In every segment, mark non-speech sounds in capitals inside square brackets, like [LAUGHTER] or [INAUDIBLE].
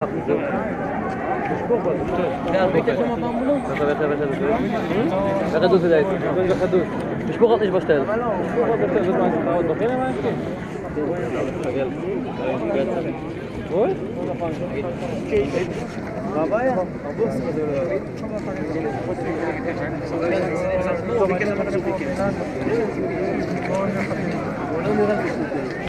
Ah, c'est. Je vais pas. Je vais pas. Je vais pas faire. Je vais pas faire ça. Je vais pas faire ça. Je vais pas faire ça. Je vais pas. Je vais pas faire ça. Je vais pas faire. Je vais pas. Je pas. Je pas. Je pas.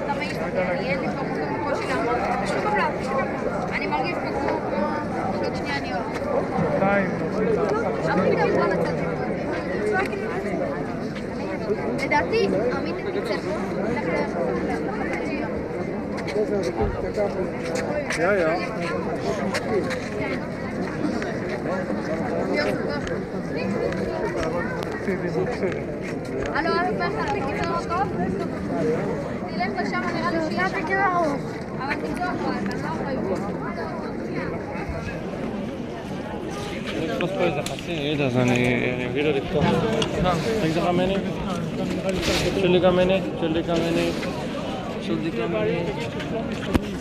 também estou e ele ficou תלך לשם, נראה לי שיש שם. אבל תבדוק, אתה לא יכול. לתפוס פה איזה חצי עיד, אז אני אגיד לו לפתוח. תגיד לך מני? שלי גם מני, שלי גם מני. שלי גם מני.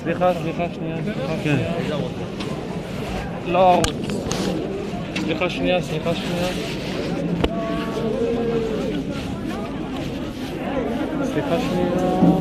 סליחה, סליחה, שנייה, סליחה, שנייה. לא ערוץ. סליחה שנייה, סליחה שנייה. סליחה שנייה.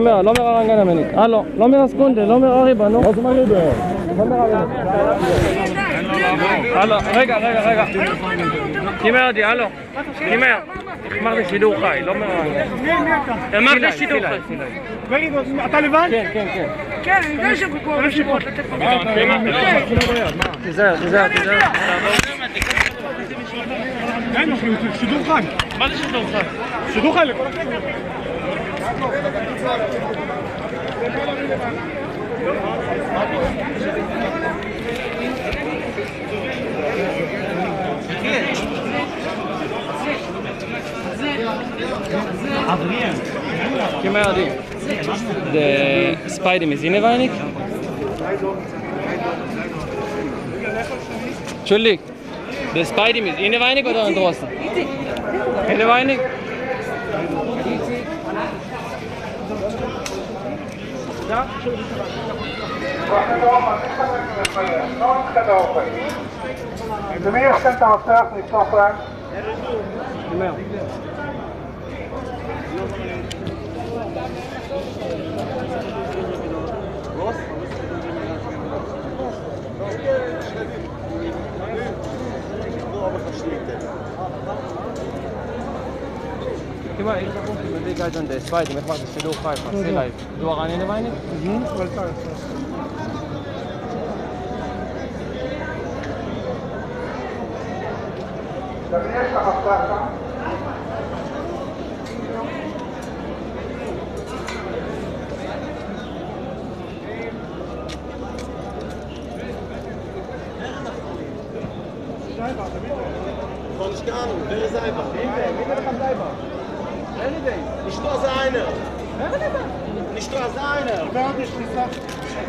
מני, כמר, לא מר הרנגנה מני, הלו, לא מר הסקונדה, לא מר אריבה, נו, לא מר אריבה. הלו, רגע, רגע, רגע. כימר עדי, הלו. כימר. אמרתי שידור חי, לא מרענן. אמרתי שידור חי. אתה לבד? כן, כן, כן. כן, אני יודע שפה יש פה. תיזהר, תיזהר, תיזהר. שידור חי. מה זה שידור חי? שידור חי לכל. Kemal değil. De Spider'imiz yine weinig. Entschuldigung. Der Spidey ist inne weinig oder draußen? Inne weinig? Да? Nooit gedogen. De weerstand aan het niet stoppen. Jawel. Los. Ik wil allemaal gaan Tiba, aici acum pe de gaj unde spate, mi-a făcut și două fai, fac, se live. Două ani de mai ne? Mhm, foarte. Dar vine așa haftar, da? Von Skano, der ist einfach. Nishto Zainer. Nishto Zainer. Wer nicht gesagt?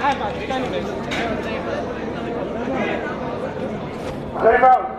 Einmal, keine Ahnung. Einmal.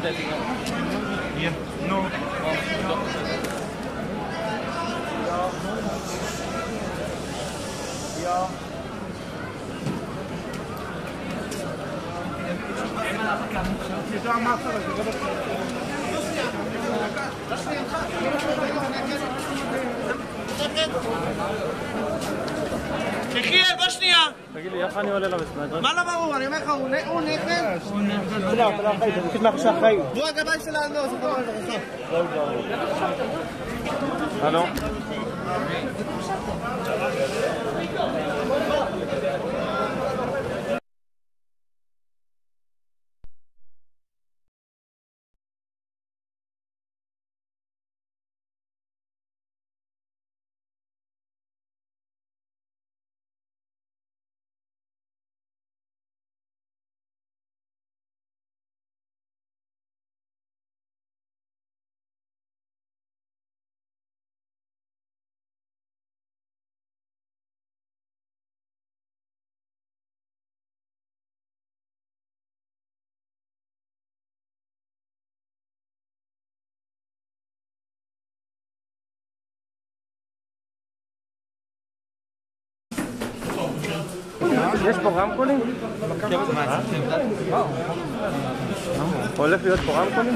です。הוא הגבאי שלנו, זה דבר ברכה. הלו? יש פה רמקולים? הולך להיות פה רמקולים?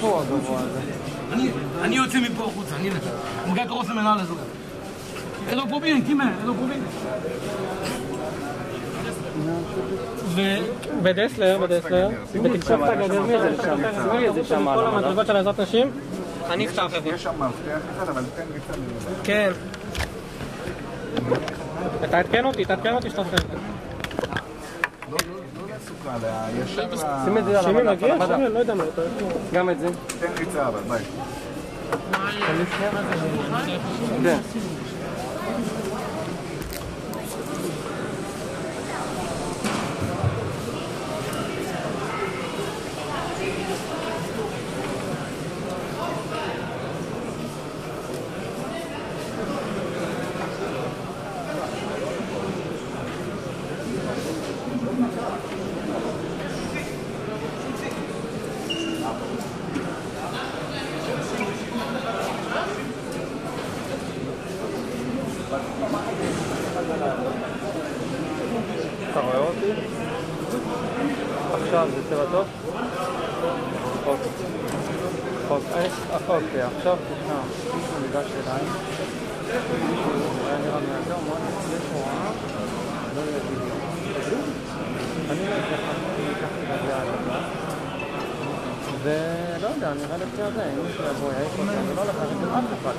הוא הגבוה הזה? אני יוצא מפה החוצה, אני אלך. מגע קרוס למנהל הזו. איזה פרובין, קימה, איזה פרובין. בדסלר, בדסלר, בתקשוף את הגדר, מי זה לשם? מי זה שם? כל המדרגות של עזרת נשים? אני אפתח את זה. יש שם מפתח אחד, אבל תן לי קצת לדבר. כן. תעדכן אותי, תעדכן אותי שאתה עושה את זה. שים את זה על שימי המדף? על המדף. שימי, לא יודע מה אתה... גם את זה. תן ריצה אבל, ביי. כן. אתה רואה אותי? עכשיו זה צבע טוב? אוקיי. אוקיי, אה, אוקיי, עכשיו תשמע, מישהו ניגש אליי. היה נראה מהזר, מאוד יש הוראה, לא יגיד לי. אני לא אקח, אני אקח את זה עד הבא. ולא יודע, נראה לפי הזה, אם מישהו יבוא, יעיף אותי, אני לא הולך לרדת עם אף אחד.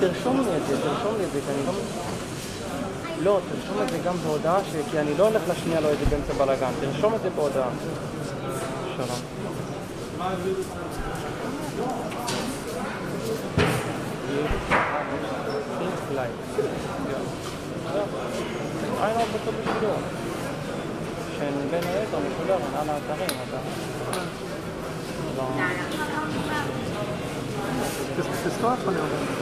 תרשום לי את זה, תרשום לי את זה, כי אני לא... לא, תרשום את זה גם בהודעה, ש... כי אני לא הולך להשמיע לו את זה באמצע בלאגן, תרשום את זה בהודעה. שלום. בשידור. שבין היתר משודר על האתרים, אתה... לא... תסלח אני אומר.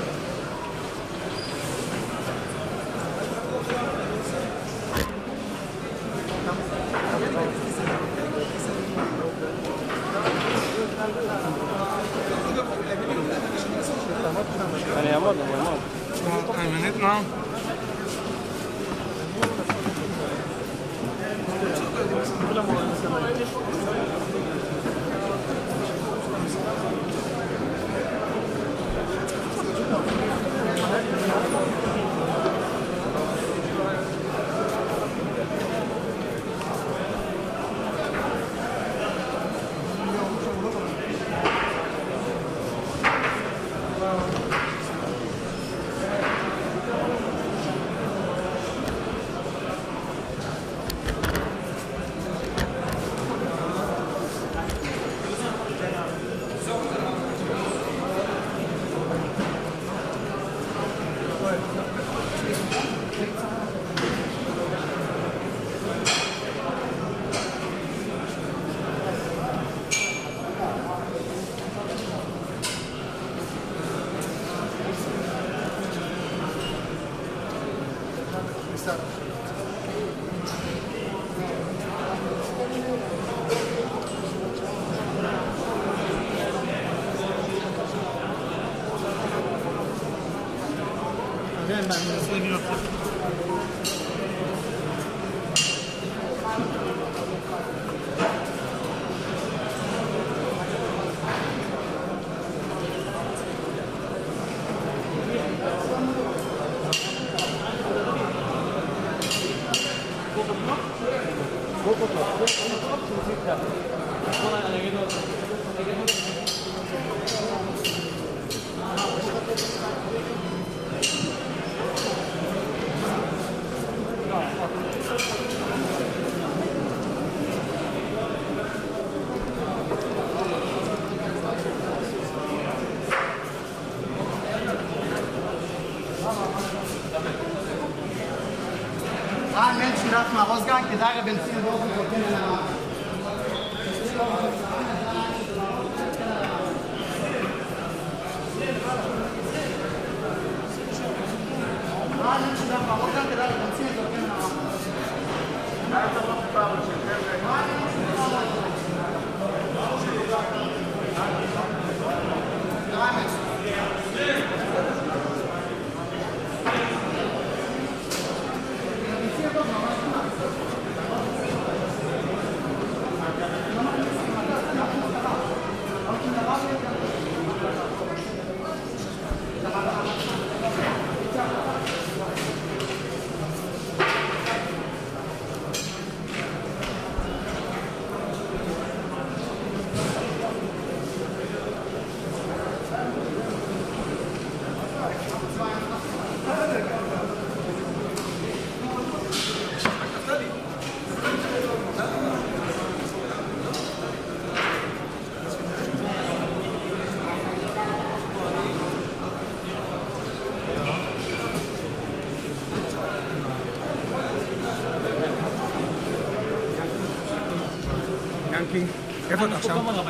我怎么了？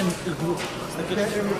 Ülke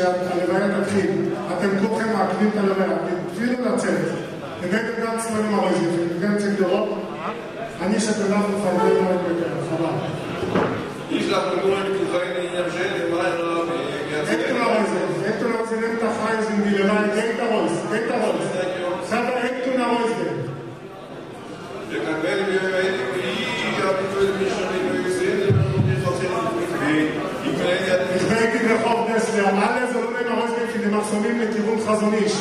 שהלוואי תתחיל. אתם כולכם מעקדים את הלוואי, תתחילו לצאת. הבאתם גם צבעים אורזים, גם צגדרות. אני שתנח לפנינו את בקרב, חבל. ישלח לגורם כוחני ימשל למעלה אין תונאויזן, אין תונאויזן, אין תחייזן מלמעלה, אין תרויז, אין תרויז. סבא, אין תונאויזן. לקבל בימים היא הביטוי משנים ויוזים, נכבדי רחוב נסלר א' הרוזניק עם המחסומים לכיוון חזון איש.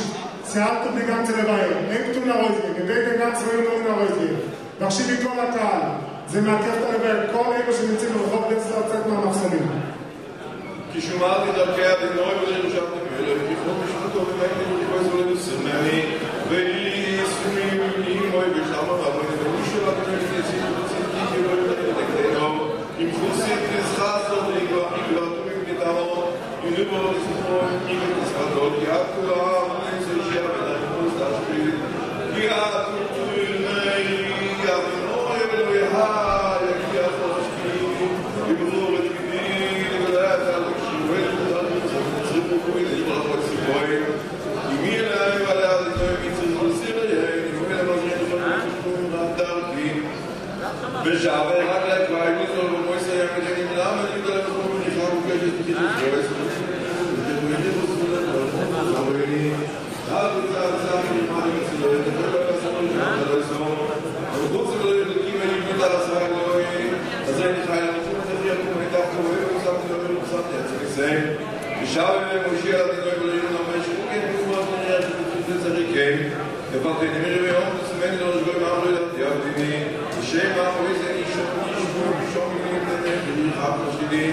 צעדתם לגן תל אביב, אין כתוב לרוזניק, ובין לגן צבאי לא מן הרוזניק. מקשיבי כל הקהל, זה מעכב תל אביב, כל אימא שנמצאים ברחוב בית צבא לצאת מהמחסומים. כשומעתי דרכי הדינוי ולירושלים מלך, ככל משפטו ומתי נדיבו איזו לב סמני, ולי סכומים עם אוי ושמה ואבוי נדמי של אבוי נדמי נדמי נדמי נדמי נדמי נדמי נדמי נדמי נדמי נדמי נדמי נדמי נדמי Ja, aber er hat gleich מזיע על דאס טרוסט דרי. בי ja טו ין יא da יאה Die ימוני die גלאט אלו שוואט דאט רק ושאר אליהם מושיע אדינוי ולאינו נמש חוקי וכמו אדוני שתצא צדיקי ובאתי נמיר ביום תסמני לו לשגוי מעם לא ידעתי אבדיני ושם מאחורי זה נשום נשום נשום מילים נמך ונרחב נשידי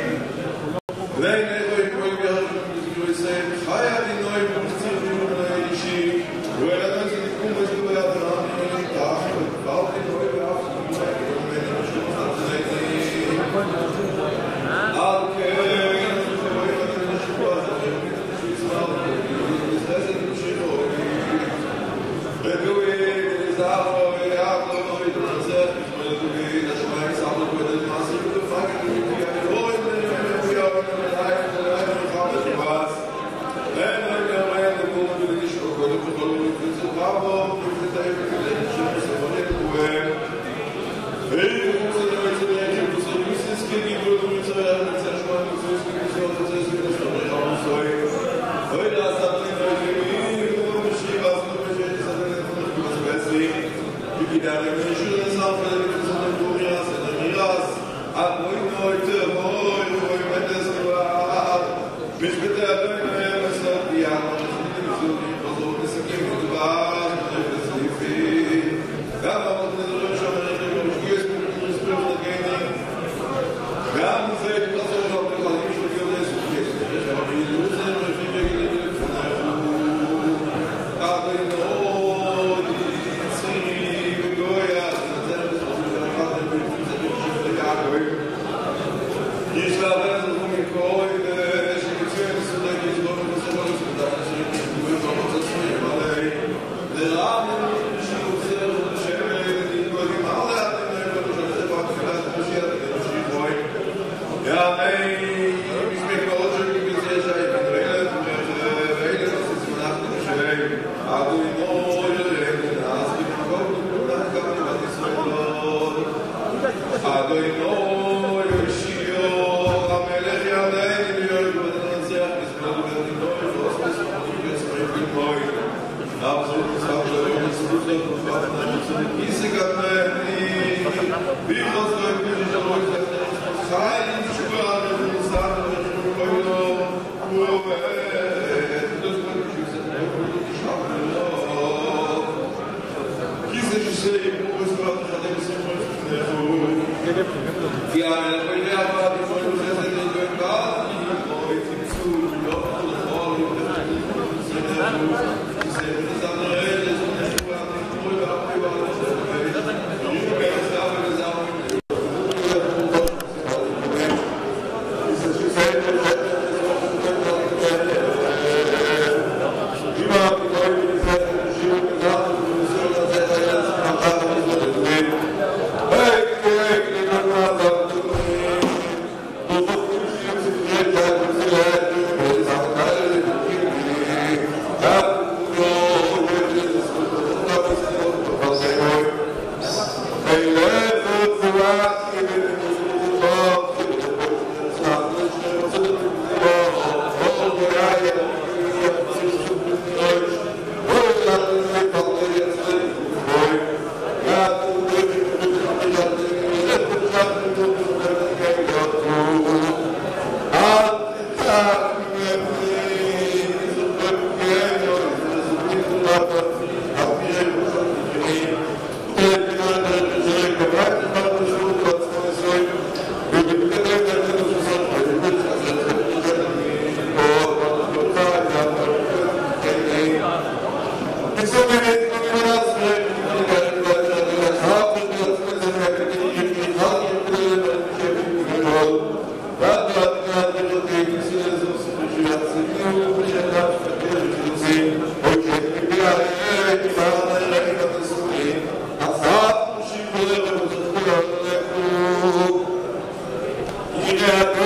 Yeah.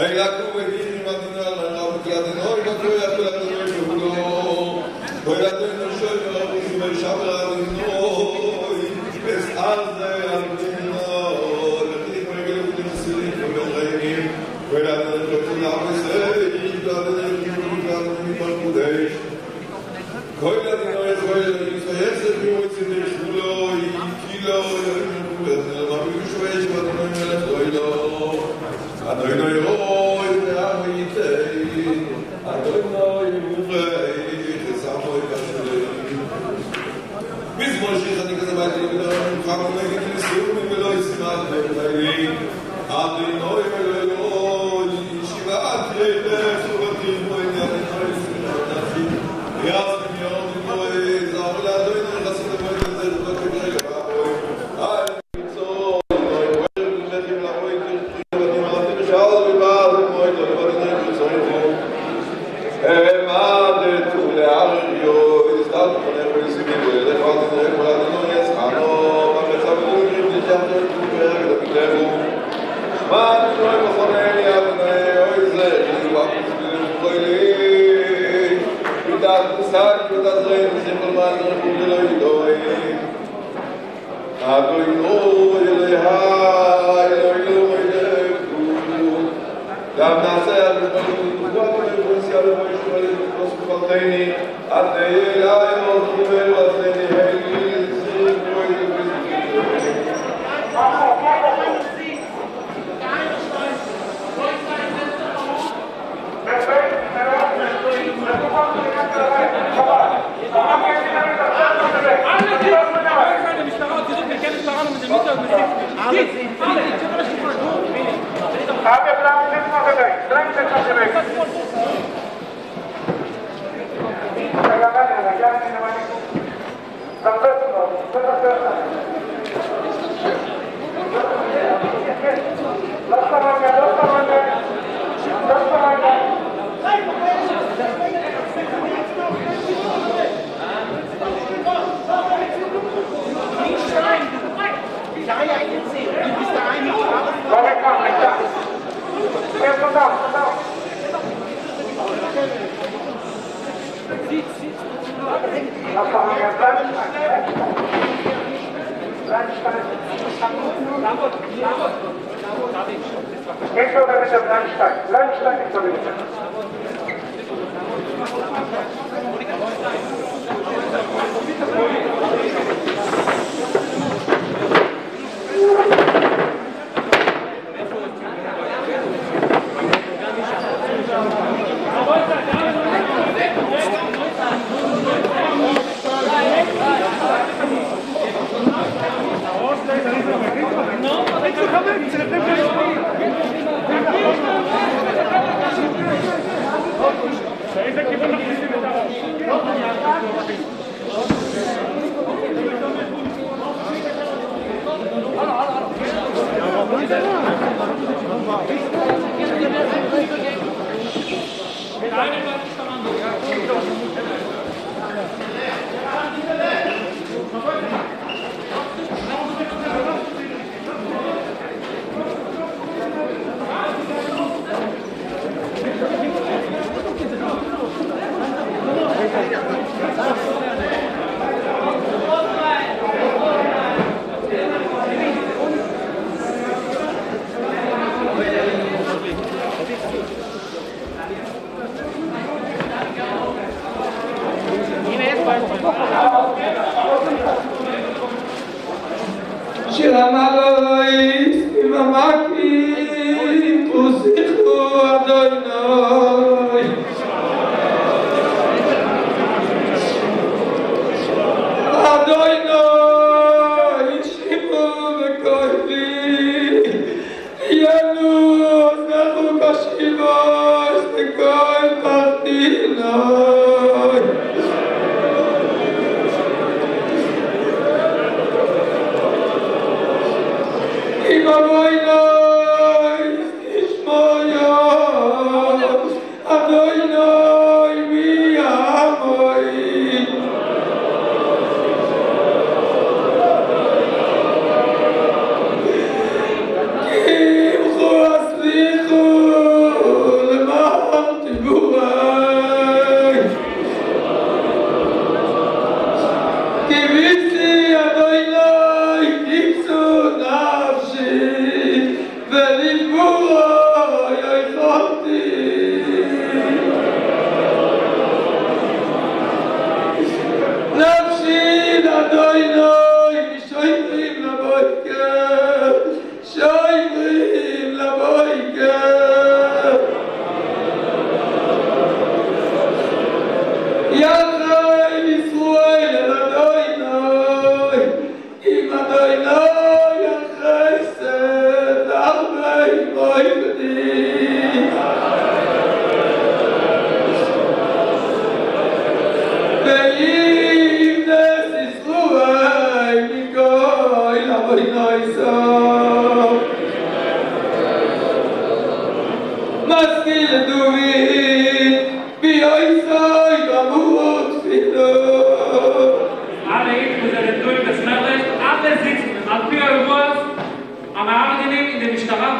Hoy la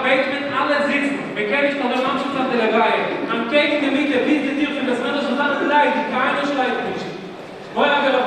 beit mit alle sitzen. Wir kennen nicht von der Mannschaft an der Reihe. Am kennt in der Mitte, wie sie dir für das Mannschaft an der Reihe, die keine schreit nicht. Woher wir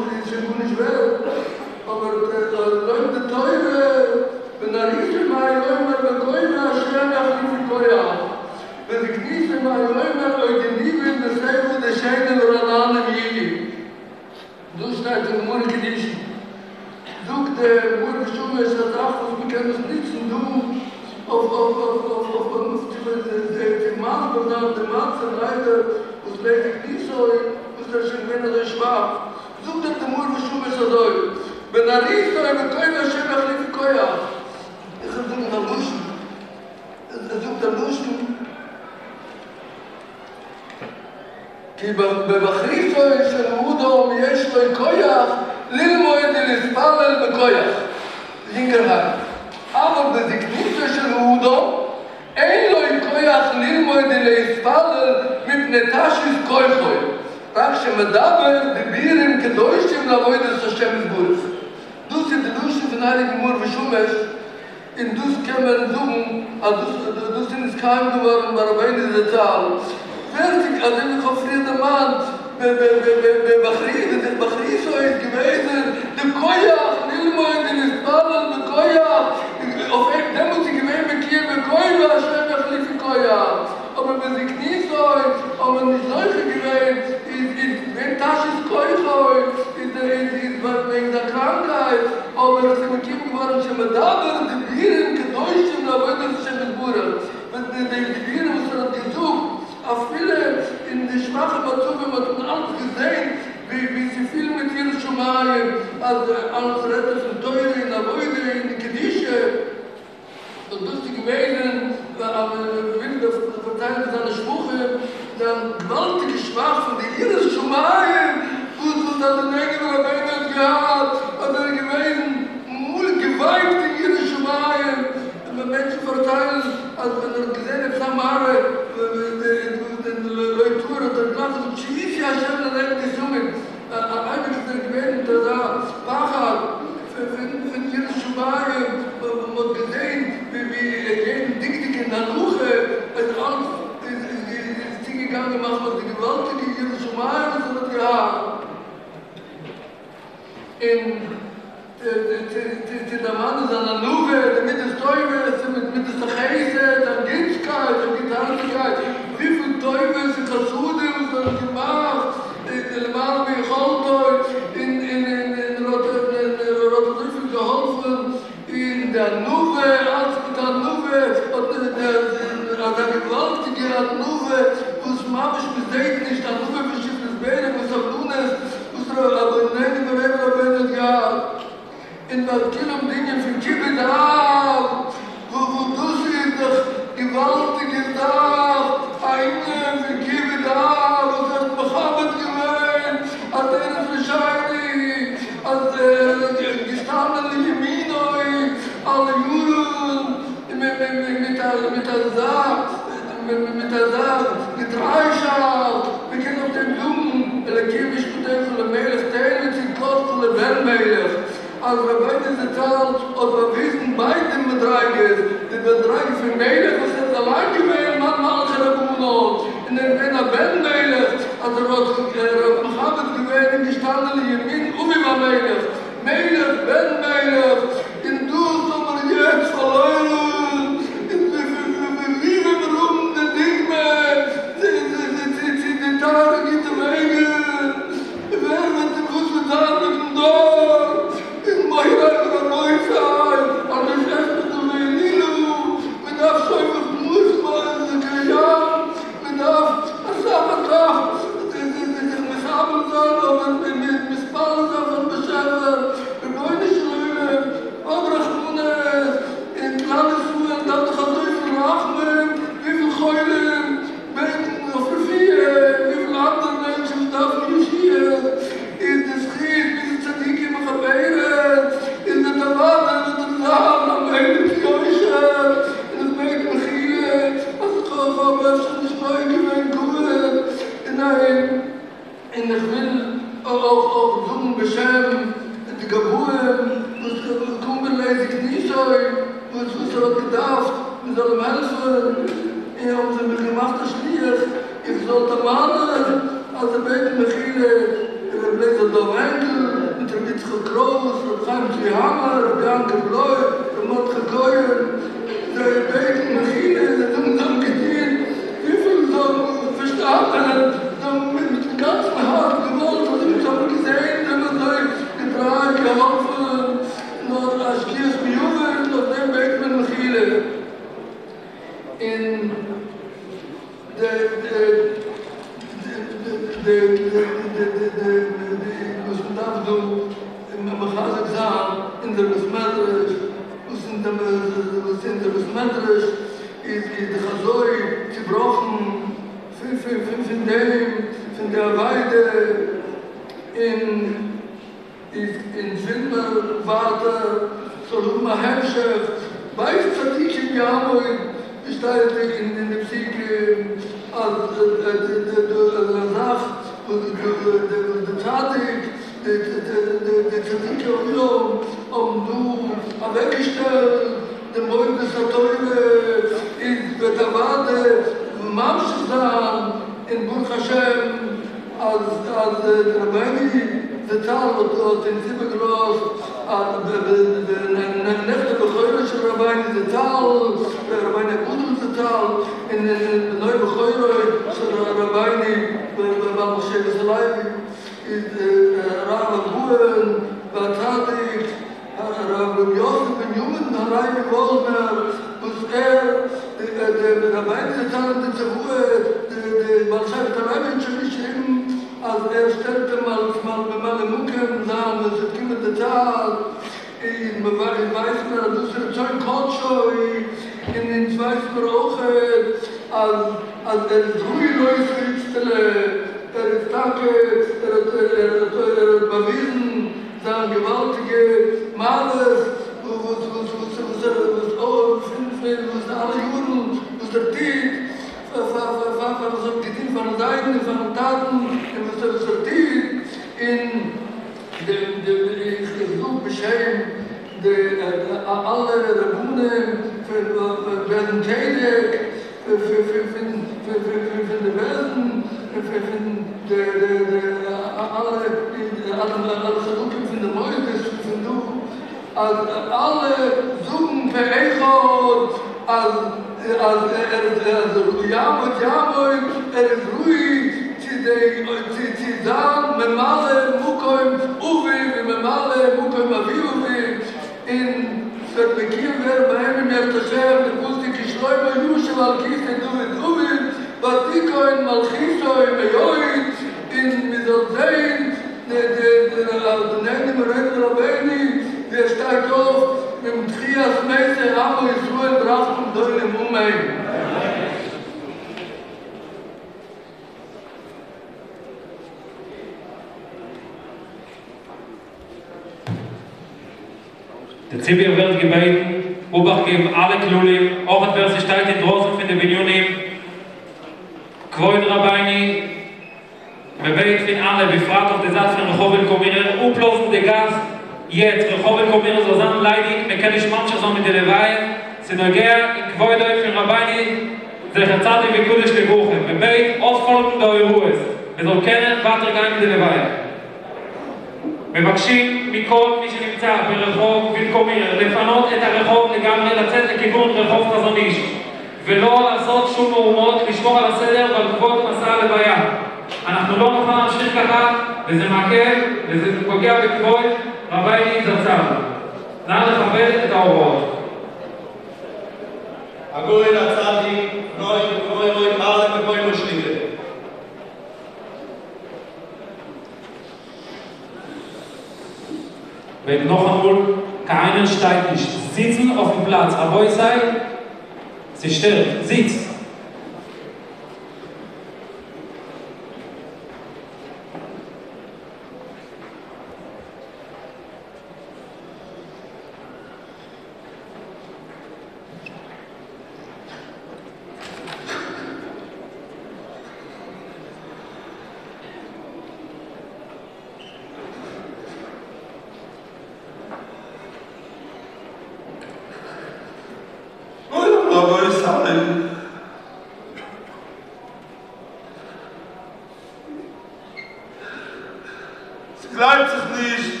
gleibt sich nicht,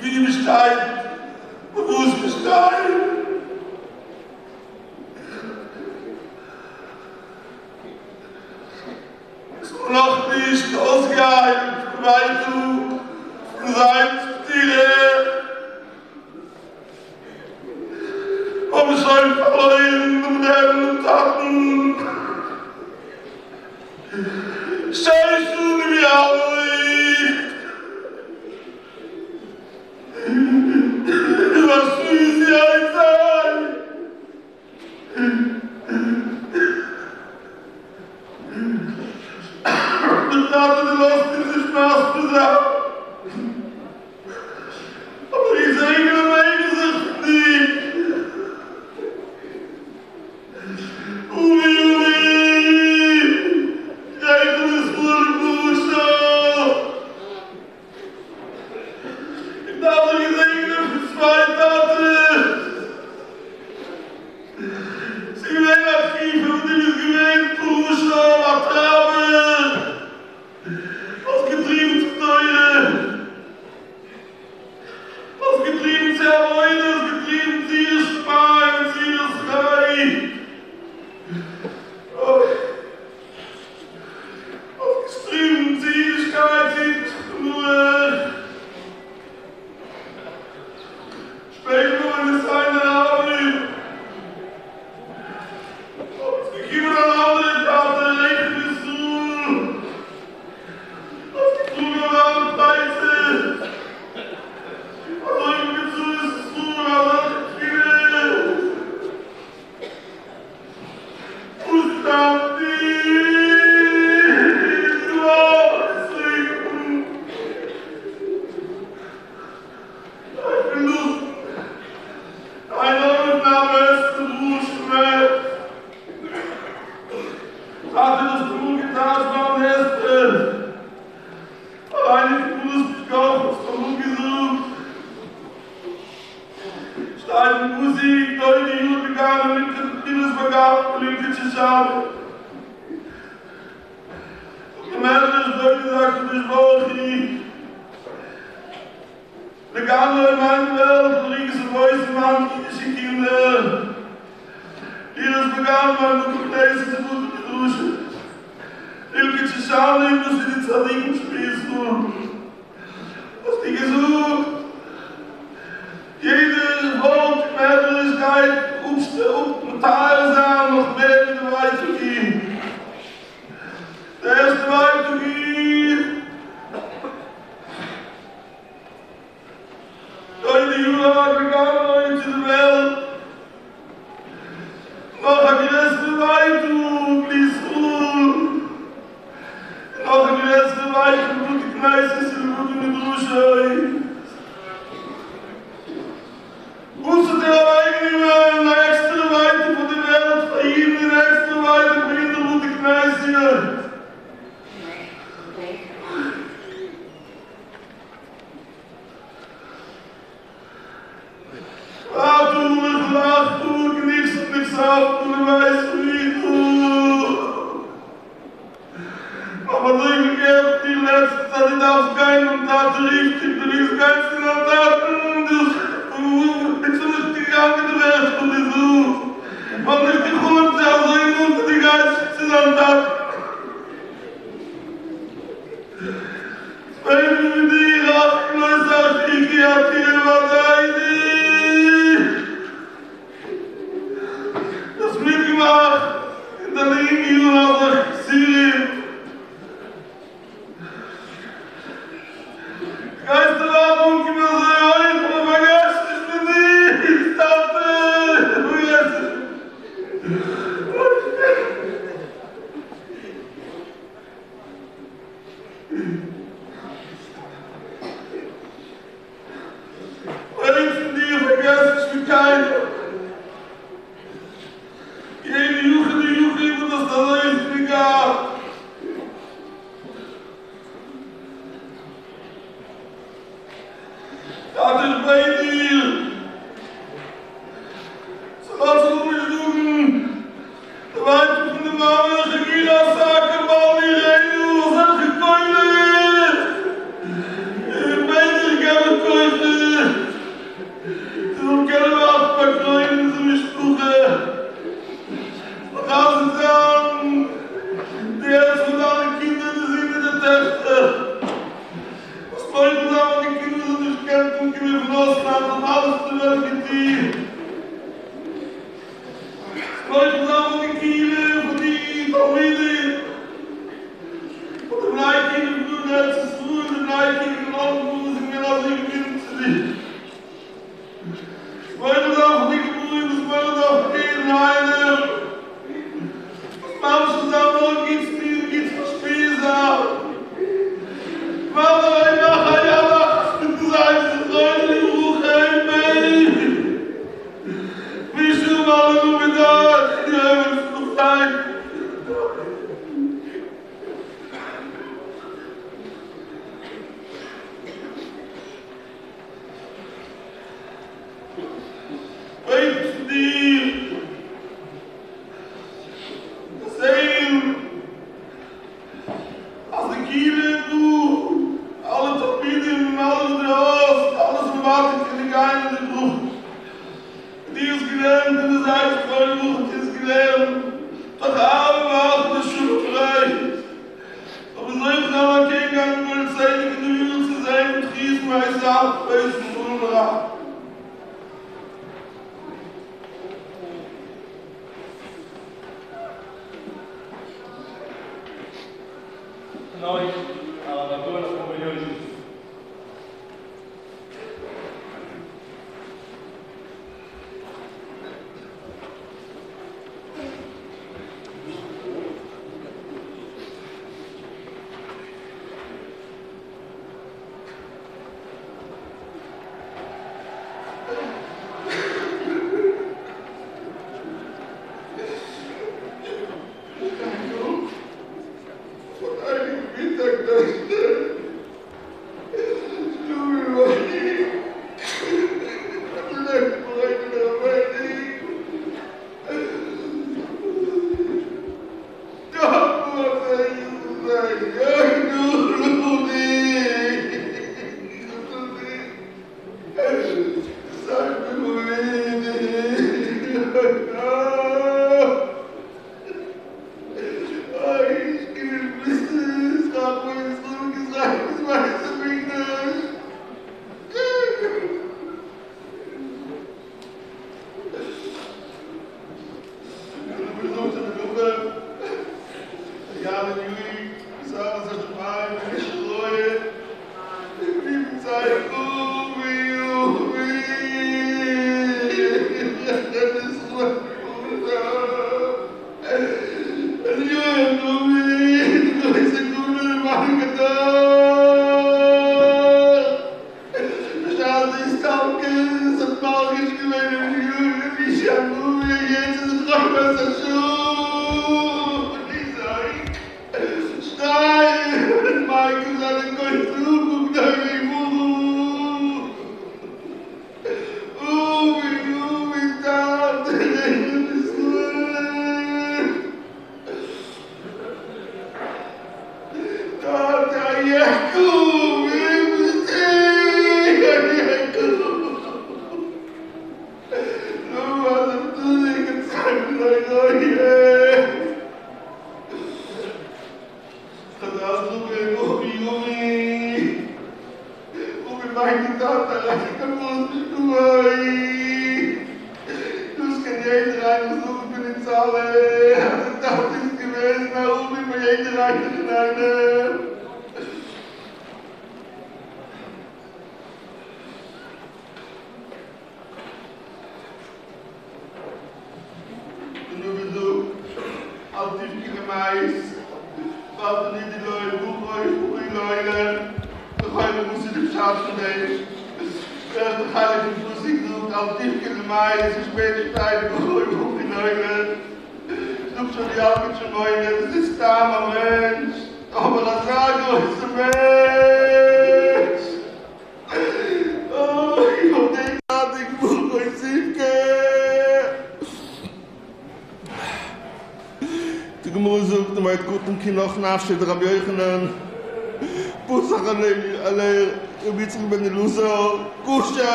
wie die Bestein, bewusst Bestein. Es war noch nicht ausgeheim, weil du von seinem Tiere, um sein Verleben,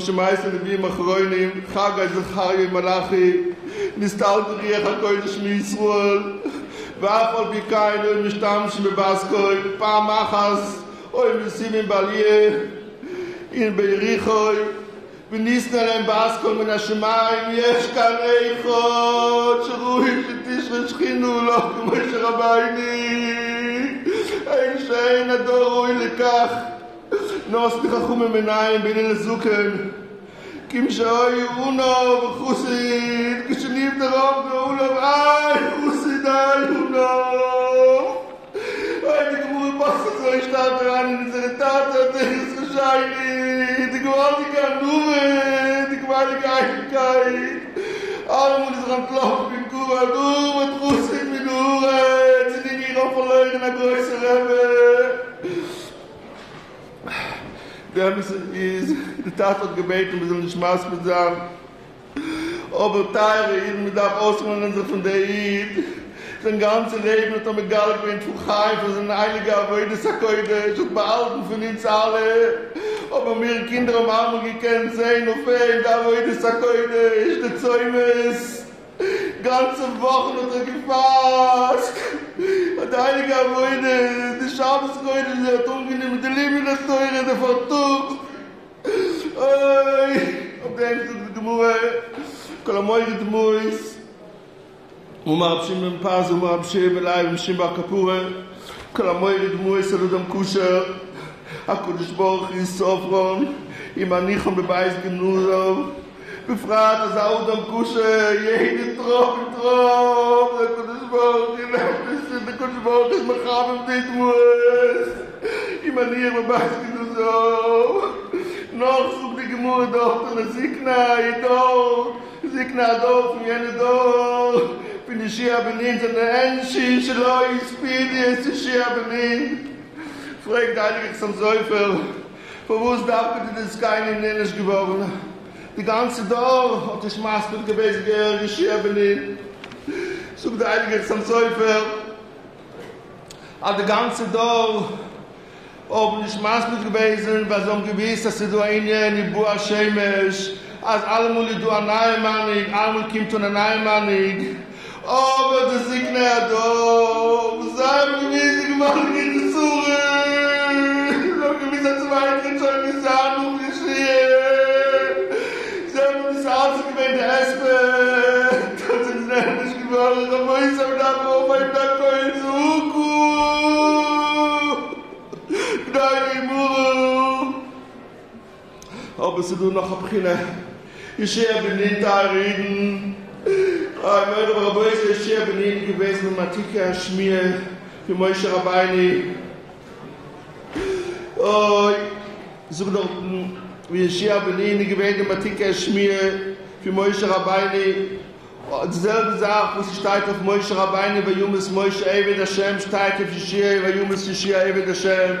Rabun am Shemaisen wie im Achroinim, Chagai Zachari Malachi, נסתלתי ריח הקודש מישראל, ואף על פי כן לא משתמש בבסקוי, פעם אחס, אוי מסימים בעליה, אין ביריחוי, וניסנה להם באסקול מן השמיים, יש כאן איכות, שרואים שתשרה שכינו לו כמו שרבייני, אין שאין הדור ראוי לכך, נוס עס ביך חומע מנאין בינען לסוקן קים שוי און נו חוסיד קשניב דרוב און נו איי חוסיד אין איי די גרוה פאס זוי שטארט דרן אין דער טאט דער איז געשיינט די גאלד די גאנדו די קוואל קייט. קיי אַל מען איז געפלאפט אין קורא דום מיט חוסיד מיט נו איי רעב Yeah. Wir haben es, die Tat hat gebeten, wir sollen nicht Maß mit sagen. Aber Teile, Iden, wir darf ausruhen von der Eid. Sein ganzes Leben hat er mit Galb in Fuchai, für seine heilige Avoide Sakoide, schon behalten von uns alle. Aber mir Kinder am Arme gekannt sehen, auf ein, der Avoide Sakoide, ist der Zäumes. ganze Wochen hat er gefasst. Und der Heilige Amoide, die der Schabesgeude, der hat ungenehm, die Liebe in der Säure, der Vertug. Ui, ob der Ängste mit dem Ure, kolam mit dem Ure. Und man hat schon mit dem Paz, und man hat schon mit dem Leib, und man hat schon mit dem Kapur. Kolam dem Kusher. Borch befragt das Auto am Kusche, jede Trom, Trom, der Kutsch Borg, die Lechtlisse, der Kutsch Borg, ich mach ab im Dittmus. Ich meine, ihr beweist mich nur so. Noch sucht die בנין dort, und der Signa, ihr בנין Signa dort, und jene dort. Bin ich hier bin in der Enschi, ich leu, ich ich bin wo darf bitte das Geine in Nenisch geworden? Die ganze Dol hat die Schmaß mit gewesen die Shia Benin sucht eigentlich zum Säufer aber die ganze Dol ob nicht maßlich gewesen, was so gewiss, dass du ein in die Bua Shemesh, als alle Muli du an Neimanig, alle kommt an Neimanig, aber das ist nicht do, sei mir gewiss, ich mache nicht die Zure, so gewiss, dass zwei Kinder schon gesagt, Gespe! Das ist nämlich geworden, da wo ich am Tag auf ein Tag Zuku! Gnei, die Aber sie tun noch abchine. Ich schehe bin nicht da reden. Ah, ich meine, aber wo ich schehe bin nicht gewesen, um Artikel Schmier, für Moshe Rabbeini. Oh, ich suche doch, hm, wie ich schehe bin nicht gewesen, um Schmier, für Moshe Rabbeini. Dieselbe Sache, wo sie steht auf Moshe Rabbeini, bei Jumis Moshe Eved Hashem, steht auf Yeshia, bei Jumis Yeshia Eved Hashem.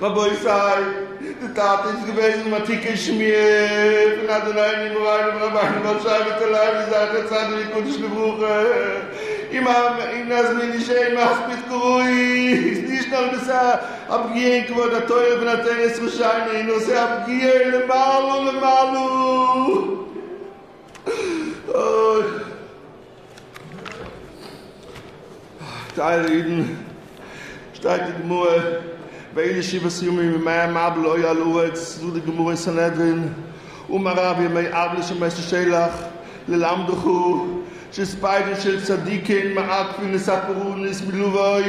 Rabbi sei, Die Tat ist gewesen, man tick ich mir. Ich hatte nein, ich war ein, ich war ein, ich war ein, ich war ein, ich war ein, ich Imam, in das mir nicht schön, mach mit Kuroi. Ich nicht noch das er abgehen, wo der Teuer von der Teuer ist, wo scheine ich noch abgehen, le malu, le malu. Teile Hüden, steigt die Mauer, weil ich sie sie mir mein mal ja luet zu de gmoren sanedrin und mir mei able sie mei selach le lam dochu sie spaide schil sadike in mir ab für ne sapurun is mir luvoi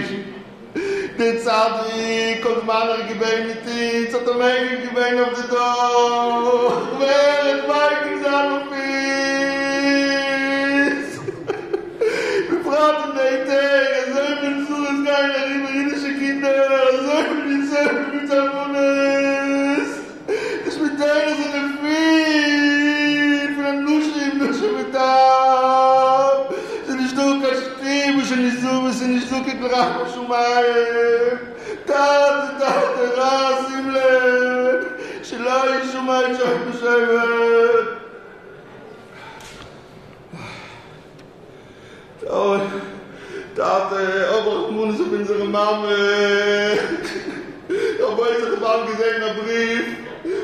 de zadi kommt mal er gebei mit dir zu der mei gebei auf de do weil es mei ging da no pi Ich bin so ein Geiler, ich bin so ein Geiler, ich bin so ein Geiler. der mit der Bonnes. Ich bin da in der Fie, von einem Nuschen, im Nuschen mit da. Sie nicht so kastim, sie nicht so, sie nicht so gedrach, was Mama. Ja, boy, ze gebaan gesehen na brief.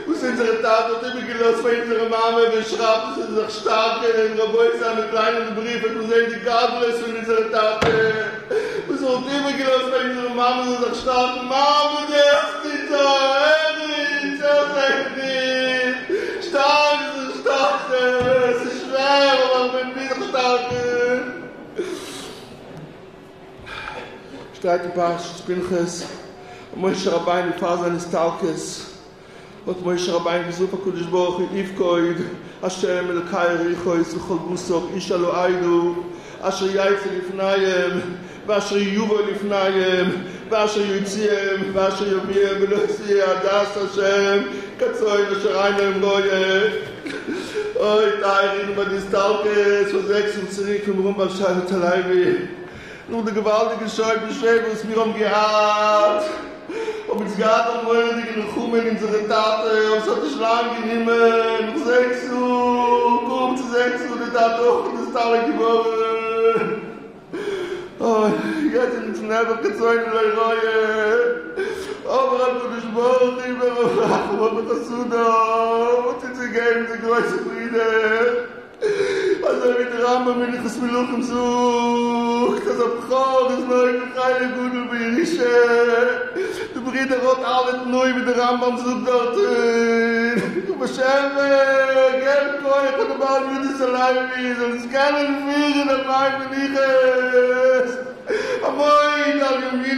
Wo sind ihre Tat und immer gelost von ihrer Mama beschreibt, dass sie sich stark in der Boy seine kleinen Brief und sehen die Gabel ist von ihrer Tat. Wo sind immer gelost von ihrer Mama, sie sich stark. Mama, der ist die Tat. Erin, das ist nicht. Stark ist stark. Es ist schwer, aber wenn wir stark steht die Pasch, Spinches, Moshe Rabbein fahr seines Talkes und Moshe Rabbein gesucht akudish Baruch in Ivkoid Hashem el Kai Richo Yisru Chol Busok Isha Lo Aidu Asher Yaitze Lifnayem ואשר יהיו בו לפניהם, ואשר יוציאם, ואשר יביאם, ולא יסיע הדס השם, קצוי ושריים להם רויה. אוי, תאירין בדיסטלקס, וזקס und 26 und rum beim Schein und Talaiwi. Nur der gewaltige Scheu beschäbt uns mir um. Ob ich gar noch mal die Gnuchumen in seine Tate, ob es hat die Schlange genommen, ob sechs Uhr, komm zu sechs Uhr, die Tate auch in das Tale geworden. Oh, ich hätte mich zu Nebel gezeugt in der Reue. Aber hat mir die Schmorgen immer auf [LAUGHS] der Achtung, das zu da, ob er zu geben, die große Friede. Also mit der Rambam bin ich aus dem Loch im Zug. Das ist ein Pchor, das war ein Pchor, das war ein Pchor, das war ein Pchor. Du bringst dich auch alle Tnui mit der Rambam zu dorthin. Du bist schön, gell, Pchor, ich hab mal mit dieser Leib in mir. Das ist gar der bin ich es. Amoi, da, ich ich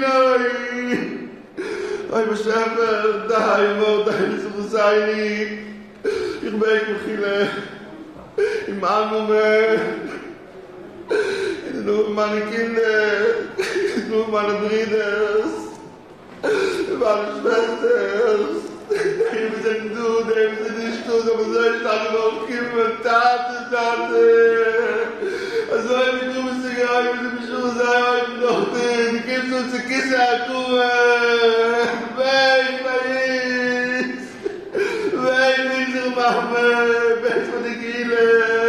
ich ich ich Mann und mir. Nur meine Kinder. Nur meine Brüder. Meine Schwester. Ich bin ein Du, der ist ein Stuss, aber so ist das noch Kippen, Tate, Tate. Also ich bin du, nu ich gehe, ich bin im Schuss, ich bin noch drin, die gibt uns die Kisse, Herr Kuhme. Wer ist bei dir? Wer ist dieser Mama? Wer ist?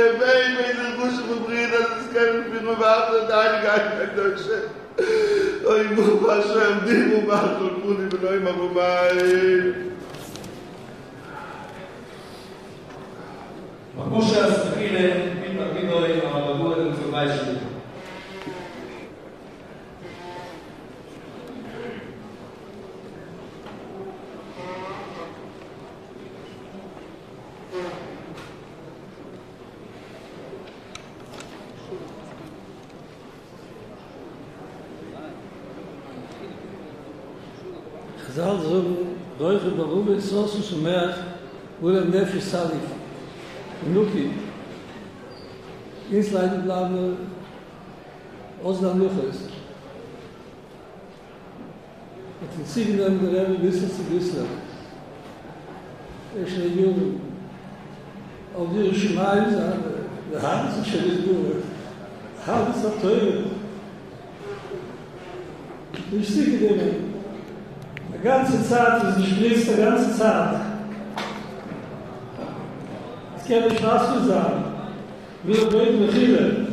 kein für mir warten, dein Geist, Deutsche. Oi, mu Hashem, di mu machol, puni benoi ma bumai. Makusha Stakile, Pin Partidoi, Amabagur, und zum Beispiel. חז"ל ברוך ברוב סוס שומח ול נפש סליף נוקי איז לייד בלאבל אז דא נוכס את סיגן דעם דרב ביסט צו ביסט איך שייג אויב דיר שמעז דא האנס שייג דור האנס אפטויג טויג סיגן דעם דרב Ganze Zeit, das ist die ganze Zeit. Es kann nicht was zu sagen. Wir wollen mit Chile.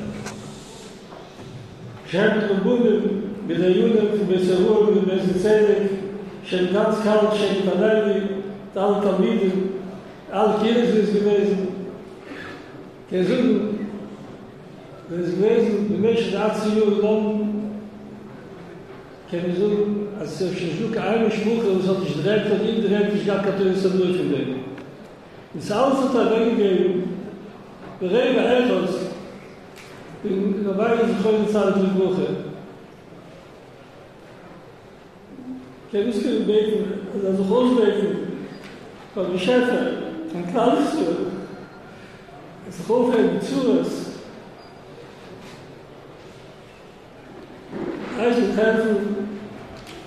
Ich habe verbunden mit der Juden von Besserur, mit dem Besserzedek, schon ganz kalt, schon Panelli, alle Talmiden, alle Kinder sind es gewesen. Die sind es gewesen, die Menschen, die 18 Jahre lang, können so, als ze zich zoek שמוך een schmoeg, dan zal ze direct van in de rente zich dat katoen zijn nooit van doen. Dus als het daar weg gegeven, we reden we ergens, in de nabij is het gewoon een zaal te vroegen. Ik dus kunnen weten, dat is een van de van is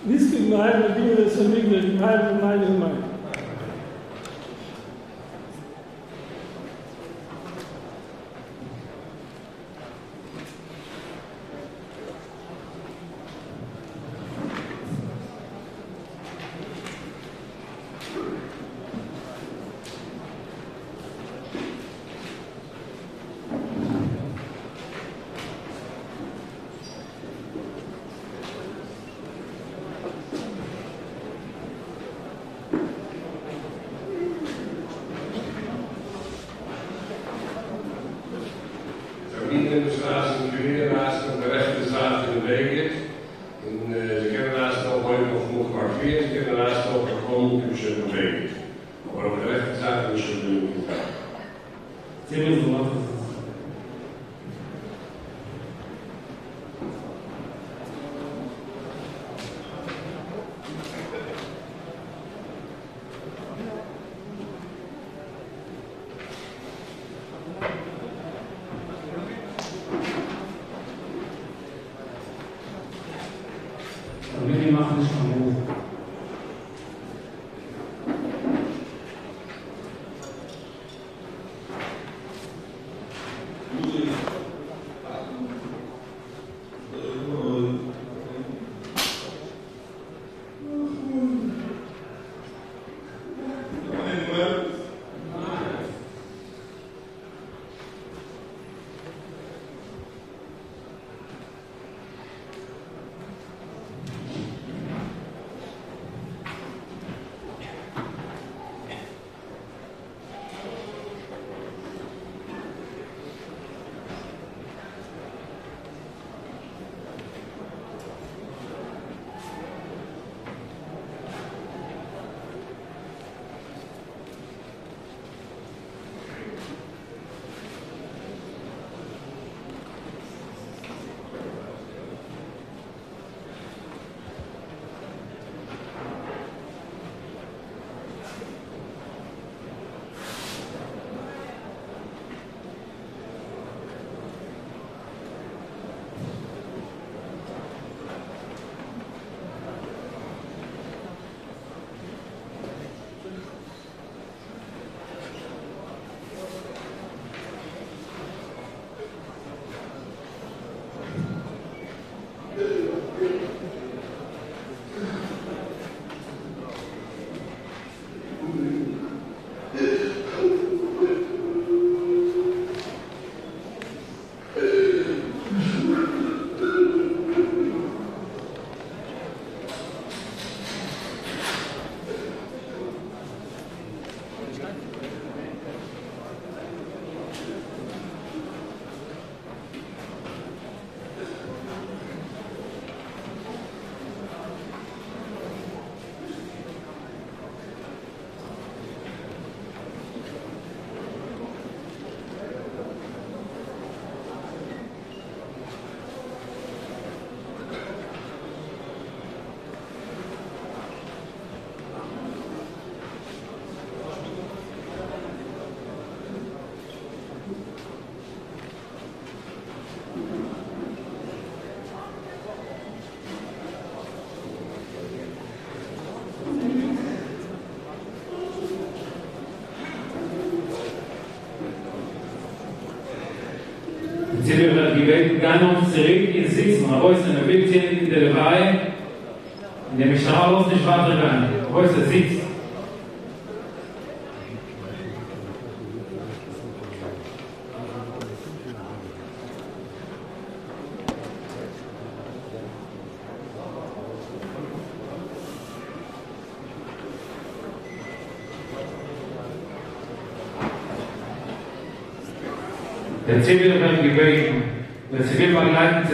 This is my, I have given something that I have in mind. הגענו צירים אינסיקס, מרבויס הנביטי דלוואי, למשטרה לא נשבעת רגעי, מרבויס הזיקס. Continue the debate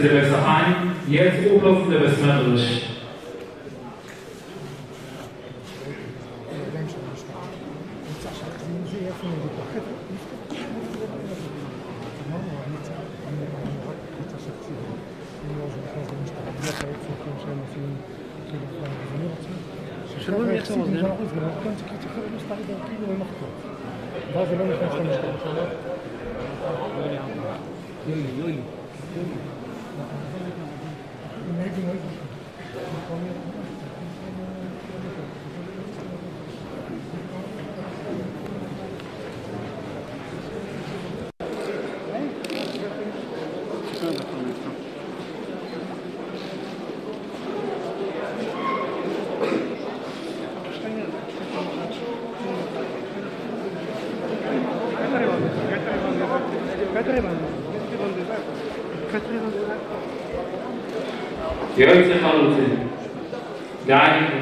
begleiten zu der Besachain, jetzt Urlaub der Besmetrisch. שרואים איך זה עוזר. ואז זה לא נכנס למשטרה. יולי, יולי. Kierowcy hamulcy dying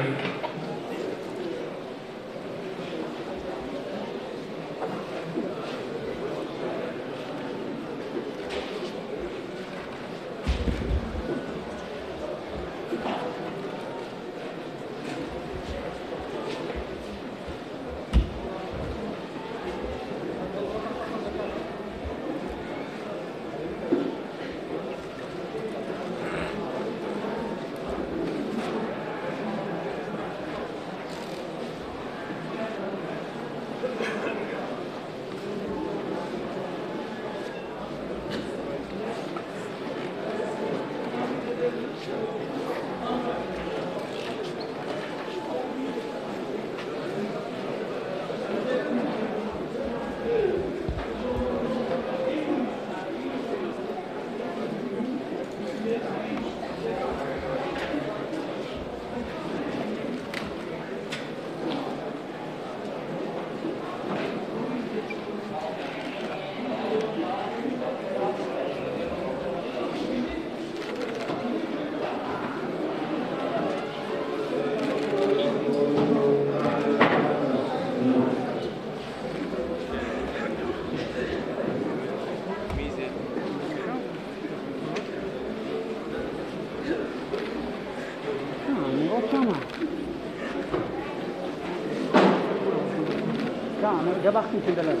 Mama, der macht mich.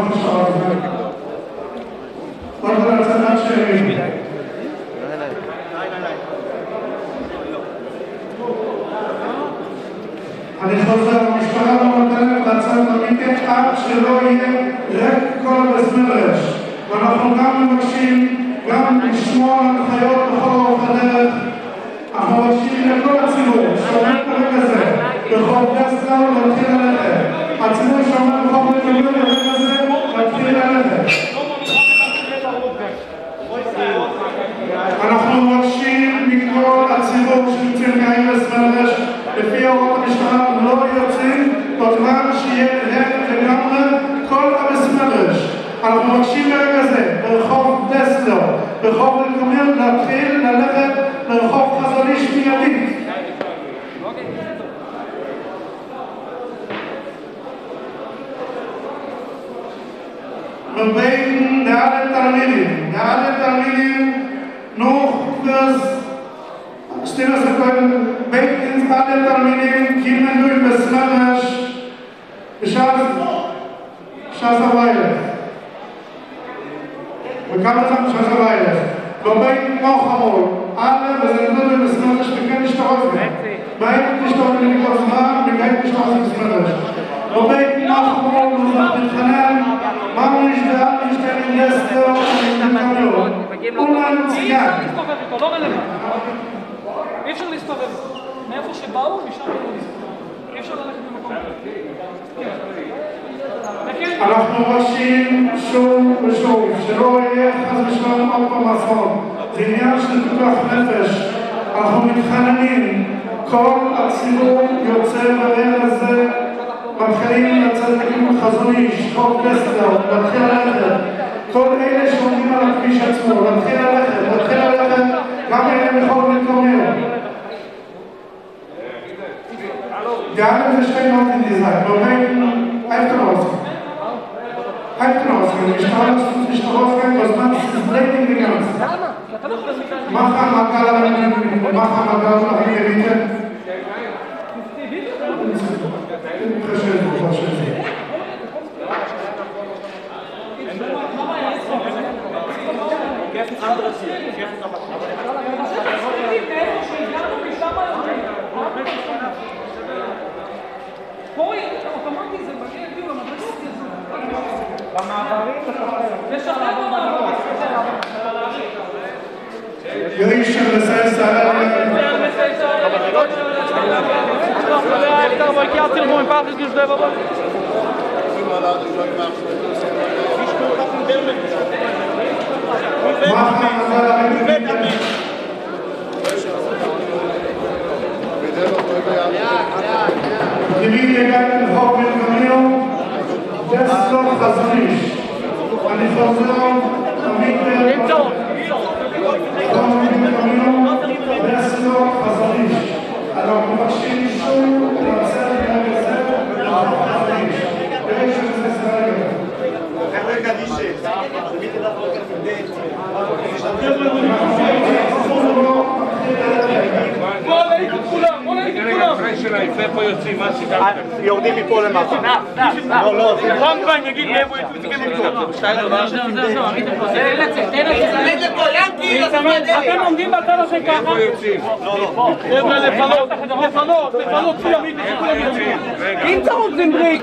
לא נשאר הזמן. כל רוצה לדעת שהם... אני חוזר, המשטרה לא נותנת לצאת למיקט עד שלא יהיה ריק כל הבסמרש. ואנחנו גם מבקשים גם לשמור על הנחיות בכל אורך הדרך. אנחנו מבקשים לכל הציבור שעומד ברגע זה ברחוב דסקל להתחיל ללכת. הציבור שעומד מקומיות ברגע זה שמות פסטר, מתחיל ללכת. כל אלה שעומדים על הכביש עצמו, מתחיל ללכת, מתחיל ללכת, גם אלה מכל מקומיות. גם אם זה שתי מוטי דיזיין, ואומרים, אי פטרוס. אי פטרוס, אני משתמש לך לסוף משתרוס כאן, אז מה למה? כי אתה לא יכול לסיזרי מה חמקה למה? מה חמקה Sprache gestellt, aber... Die Linie der Hauptversammlung, das ist noch das Licht. יורדים מפה למטה. לא, לא, זה רמב"ם יגיד מאיפה יצאו אתם עומדים בצד הזה ככה? חבר'ה, לפנות, לפנות, לפנות, כולם אם אתה רוצים בריק,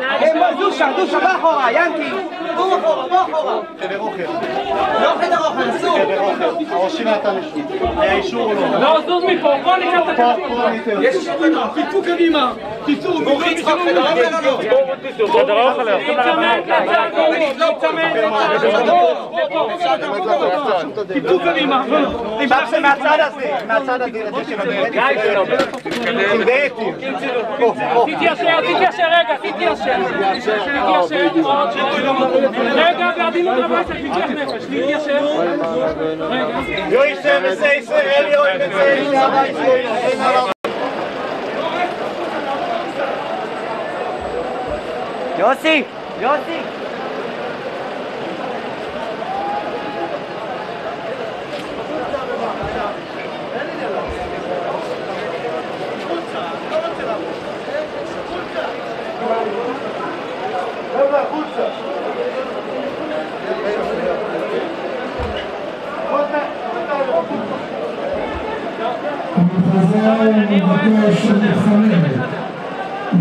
דושה, דושה, בא אחורה, ינקי. בוא אחורה, בוא אחורה. חדר אוכל. לא חדר אוכל, אסור. חדר אוכל. הראשים נתן אישור. היה אישור או לא? לא, זוז מפה, בוא ניקח את פה, פה ניתן. יש תצאו קדימה, תצאו, בורחי, צחוק, תצאו קדימה. עכשיו מהצד הזה, מהצד הזה, תתיישר, תתיישר, רגע, תתיישר. תתיישר, רגע, בעדינות תתיישר. Durch seine Sechse, Elio in den Sechsen, aber ich will ihn Yossi! Yossi! אני מבקש ומתחנן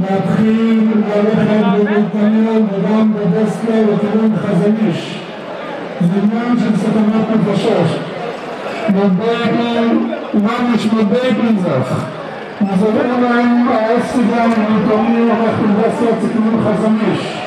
להתחיל ללכת בנתנאל וגם בדסקה לכיוון חזניש. זה עניין של סכנת נפשות. מבייגן, ממש מבייגן זך. נזרים להם האסטיגן ומתאמנים הולך לדסקה לכיוון חזניש.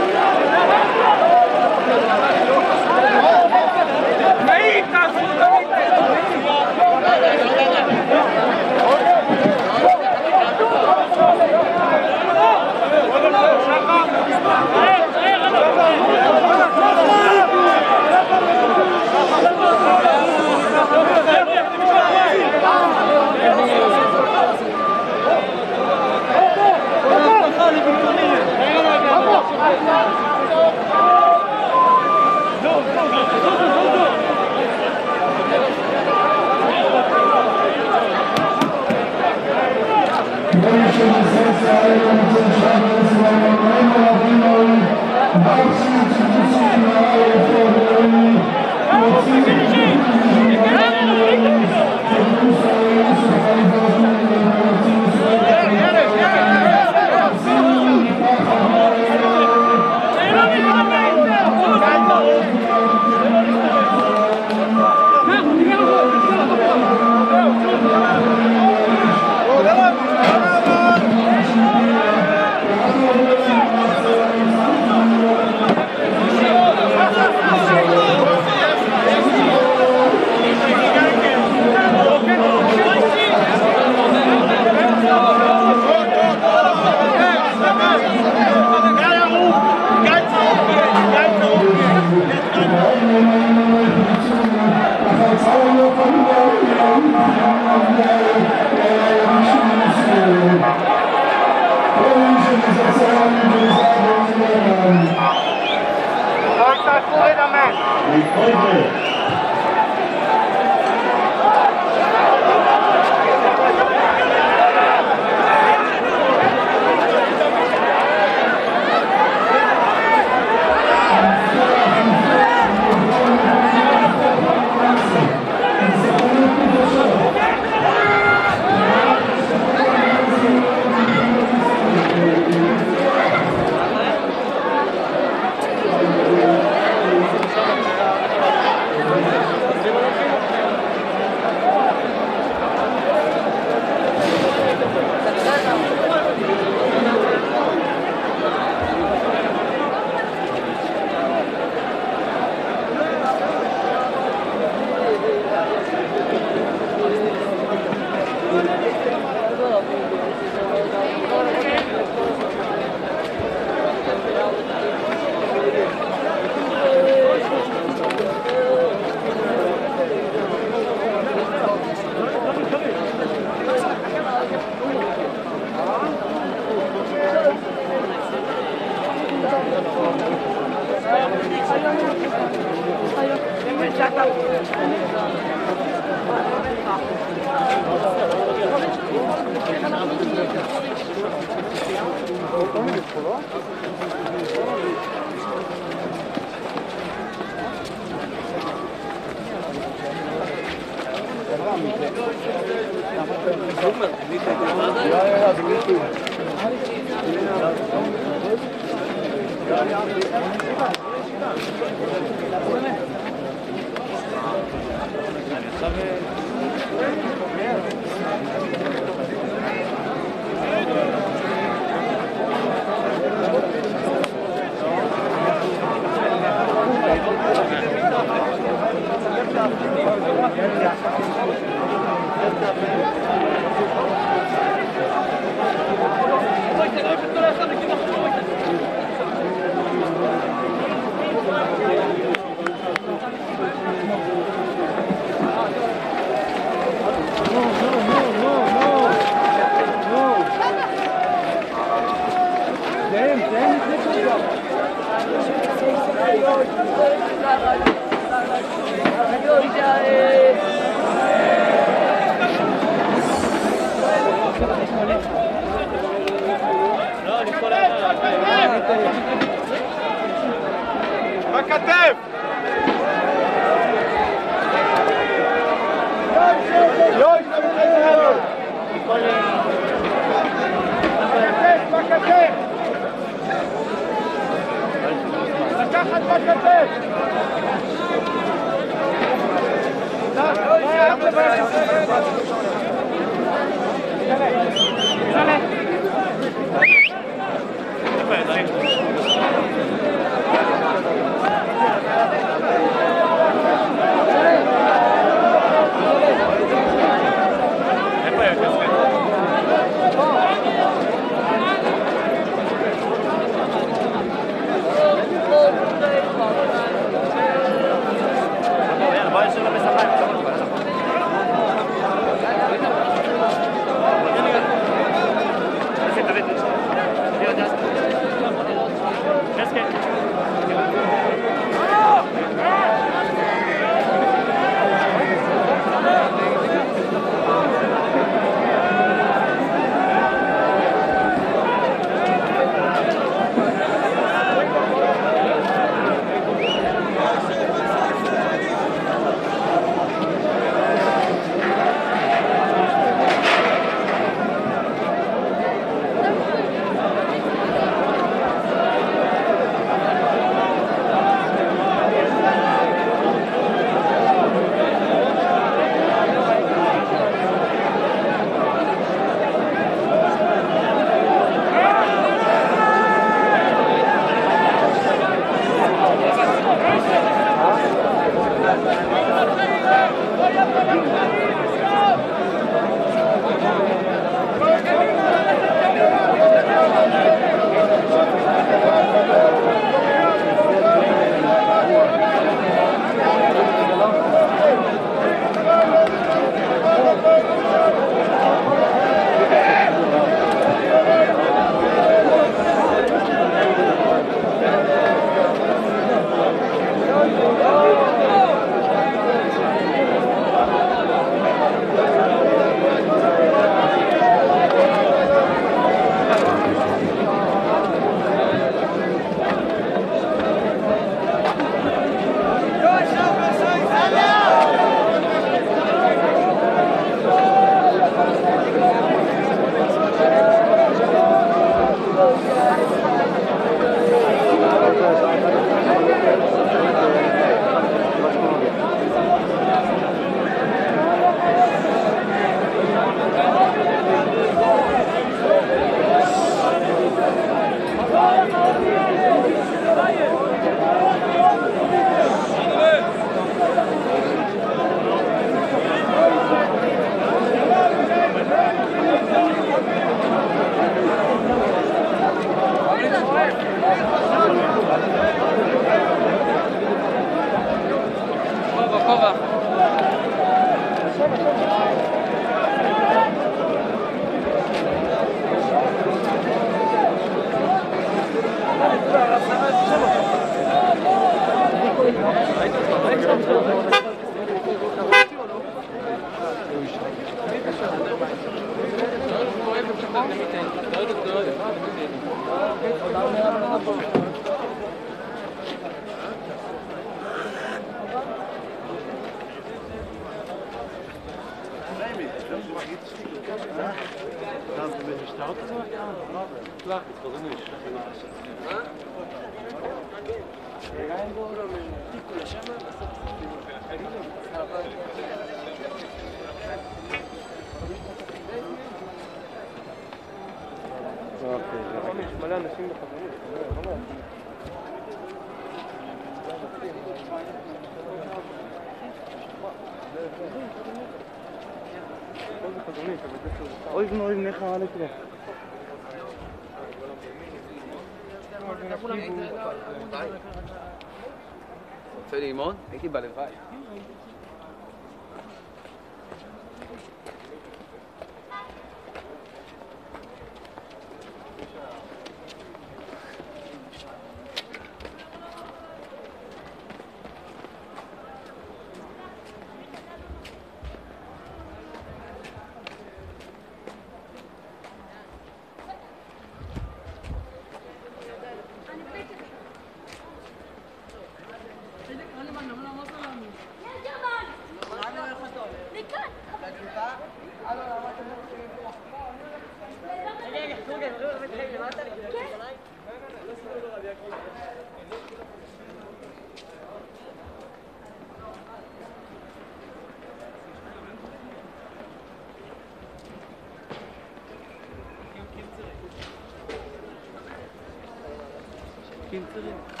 aqui.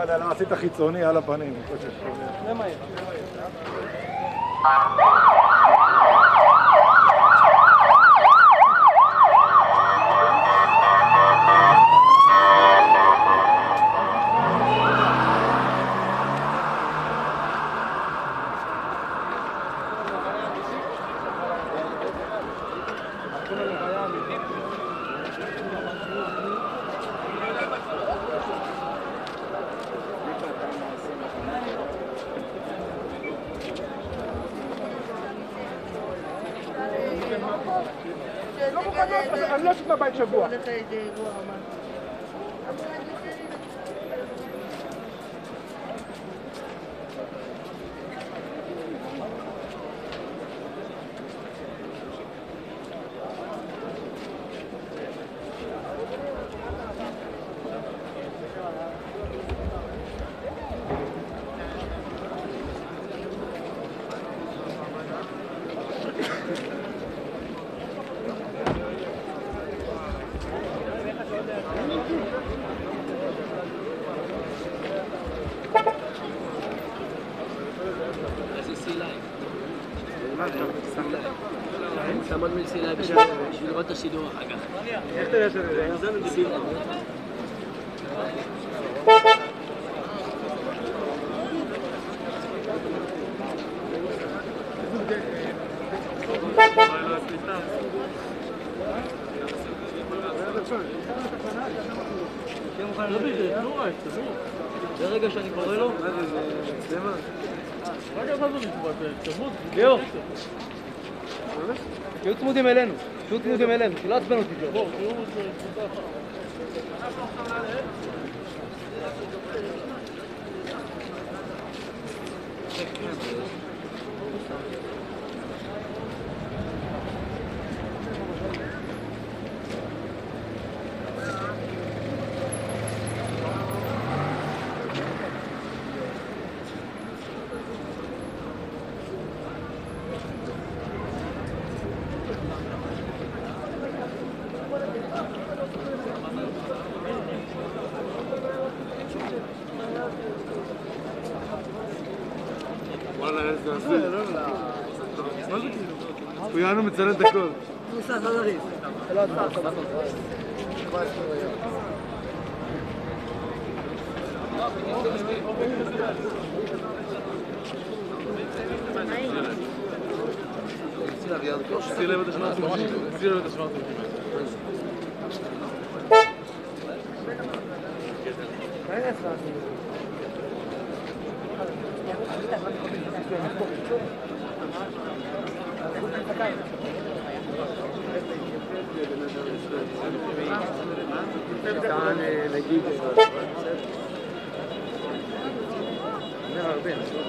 לא יודע, למה עשית חיצוני על הפנים? זה מה יש. ליאור. תהיו צמודים אלינו, תהיו צמודים אלינו, שלא עצבן אותי הוא יענו מצלם את הכל. שים לב את השמעת שים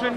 Schön,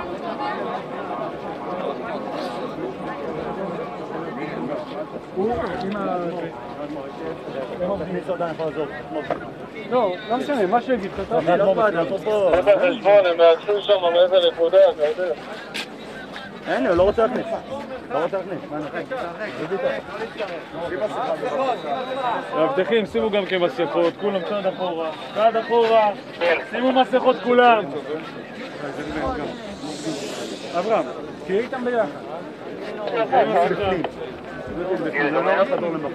לא, לא משנה, מה שיגיד, אתה חשבון, הם מאשרים שם מאיזה נקודה, אתה יודע. אין, הוא לא רוצה להכניס. לא רוצה להכניס. מה מאבטחים, שימו גם כן מסכות, כולם צעד אחורה. צעד אחורה, שימו מסכות כולם. אברהם, תהיה איתם ביחד. כן, כן, שומע, שומע.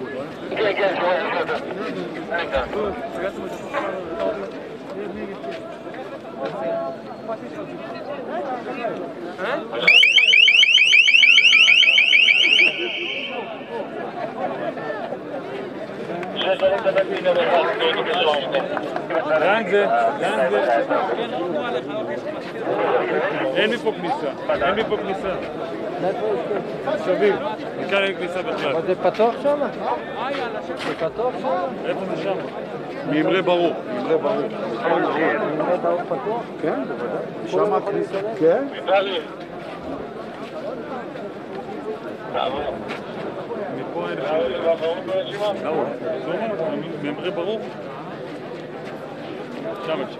גנגה, גנגה. אין מפה כניסה, אין מפה כניסה. סביב, מכאן אין כניסה בכלל. זה פתוח שם? זה פתוח שם? איפה זה שם? מאמרי ברור, מאמרי ברור. מאמרי ברור פתוח? כן, בוודאי. שם הכניסה. כן? מפה אין. מאמרי ברור? שם אפשר.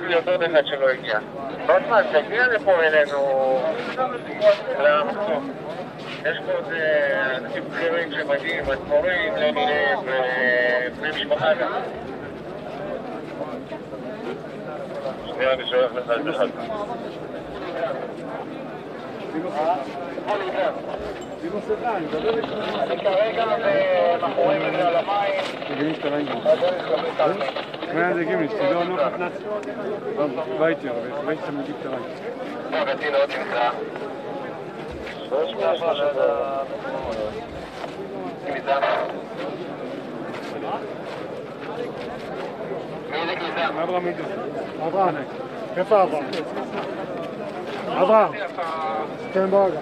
לי עוד אחד שלא הגיע. רוטמן, תגיע לפה אלינו למחסום. יש פה עוד אה, אנשים בכירים שמגיעים, אדמו"רים למיניהם, ובני משפחה גם. שנייה, אני שולח לך את אחד. אני כרגע מאחורי מגדל המים, בדרך לבית העלמין. Ja, der gibt nicht. Da noch ein Platz. Weiter, weiter mit gibt rein. לא, רצינו עוד נמצא. שלוש מאה שלוש כניסה. מאיזה כניסה? אברהם איתו. אברהם, איפה אברהם? Adam. Stand dog.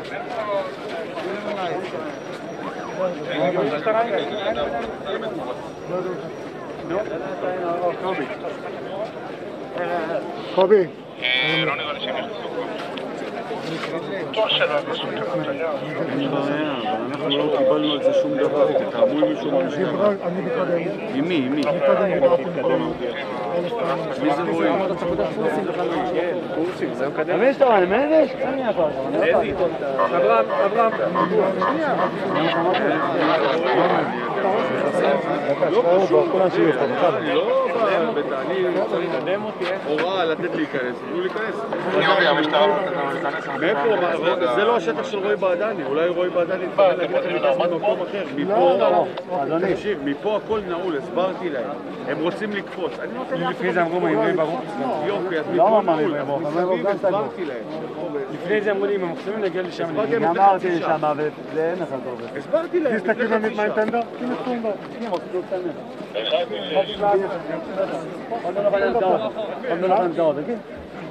Kobe. Kobe. Eh, Ronnie Garcia. נכנסו. בטוח שלא נכנסו אין בעיה, אבל אנחנו לא קיבלנו על זה שום דבר. תתאמו עם מישהו. אני מקודם. עם מי? עם מי? אני. מי זה רועי? קורסים, זה מקדם. למי יש? אני יכול. אברהם, אברהם. שנייה. אני לא בא בתעני, צריך. הוראה לתת להיכנס, תנו להיכנס. זה לא השטח של רועי בעדני, אולי רועי בעדני התכוון להגיד לכם להיכנס ממקום אחר. מפה, תקשיב, מפה הכל נעול, הסברתי להם. הם רוצים לקפוץ. אני נותן להם... לפני זה אמרו מה, אמרי ברור? יופי, אז לא מפה נעול. ברור. מסביב הסברתי להם. לפני זה אמרו לי, אם הם מחסומים נגיע לשם. אמרתי חצי שם, שעה. וזה אין לך טוב. הסברתי להם לפני תסתכל חצי באמת מה. עם טנדר? תסתכל טנדר. עוד לא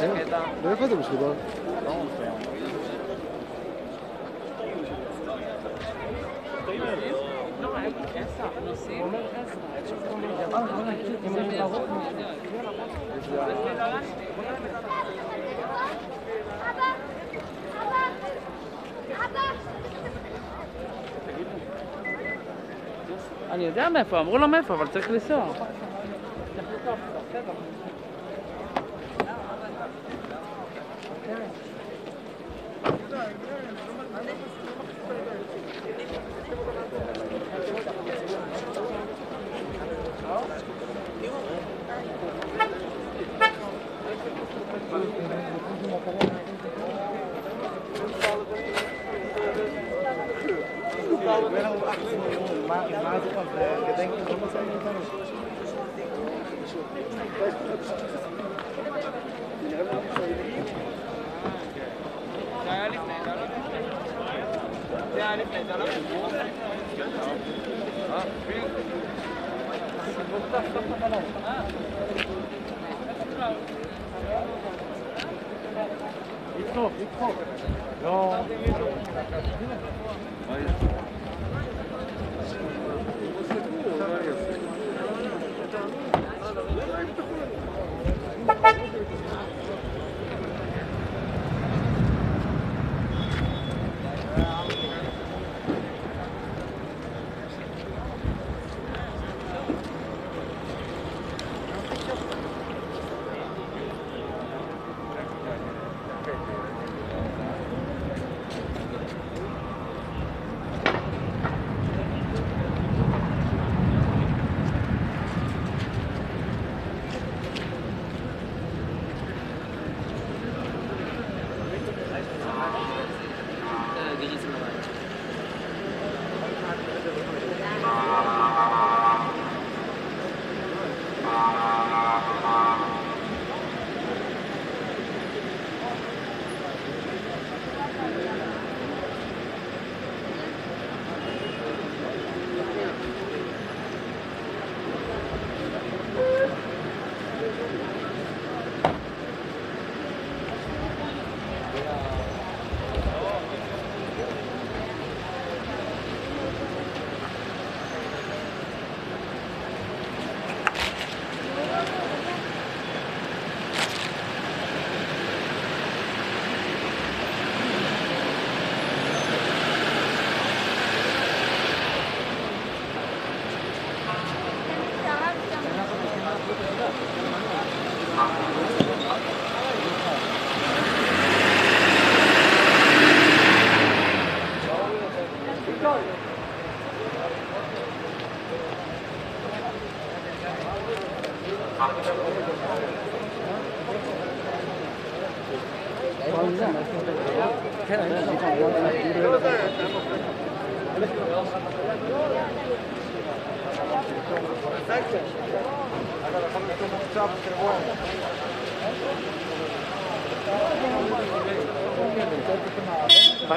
Evet. Beyefendi bir şey var. Baba! Baba! Baba! אני יודע מאיפה, אמרו לו מאיפה, אבל צריך לנסוע. ידחוף,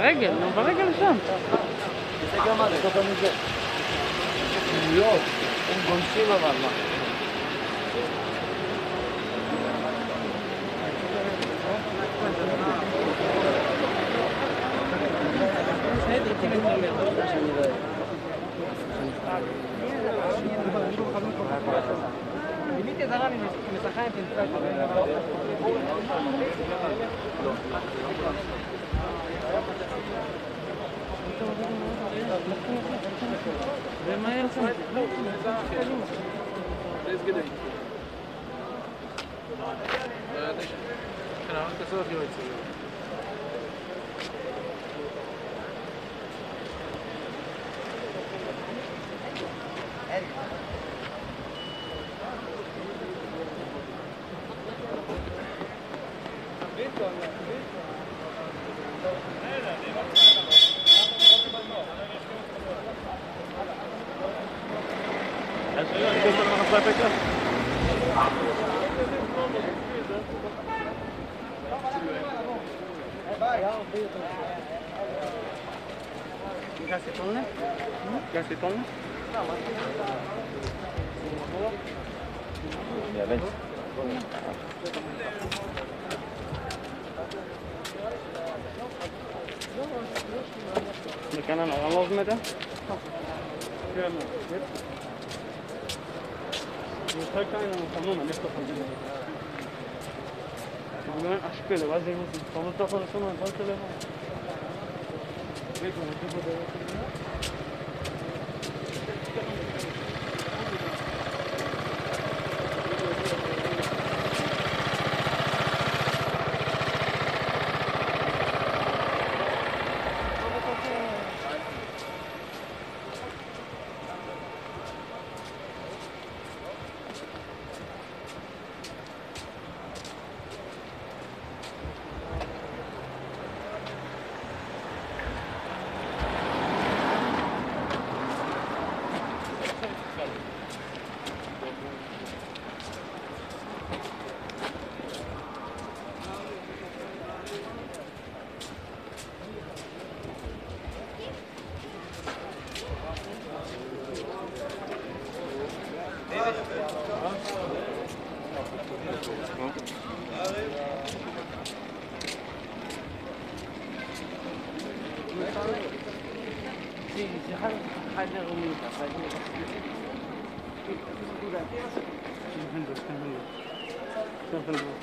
ברגל, נו, ברגל שם. הם גונסים אבל, מה? Görmeden. Görmeden. Yırtak aynen tamamen hep kapanacak. Bunların aşk böyle var zeynep. Pamukta konuşamam. Tam telefon. Bekle. Bu kadar. 한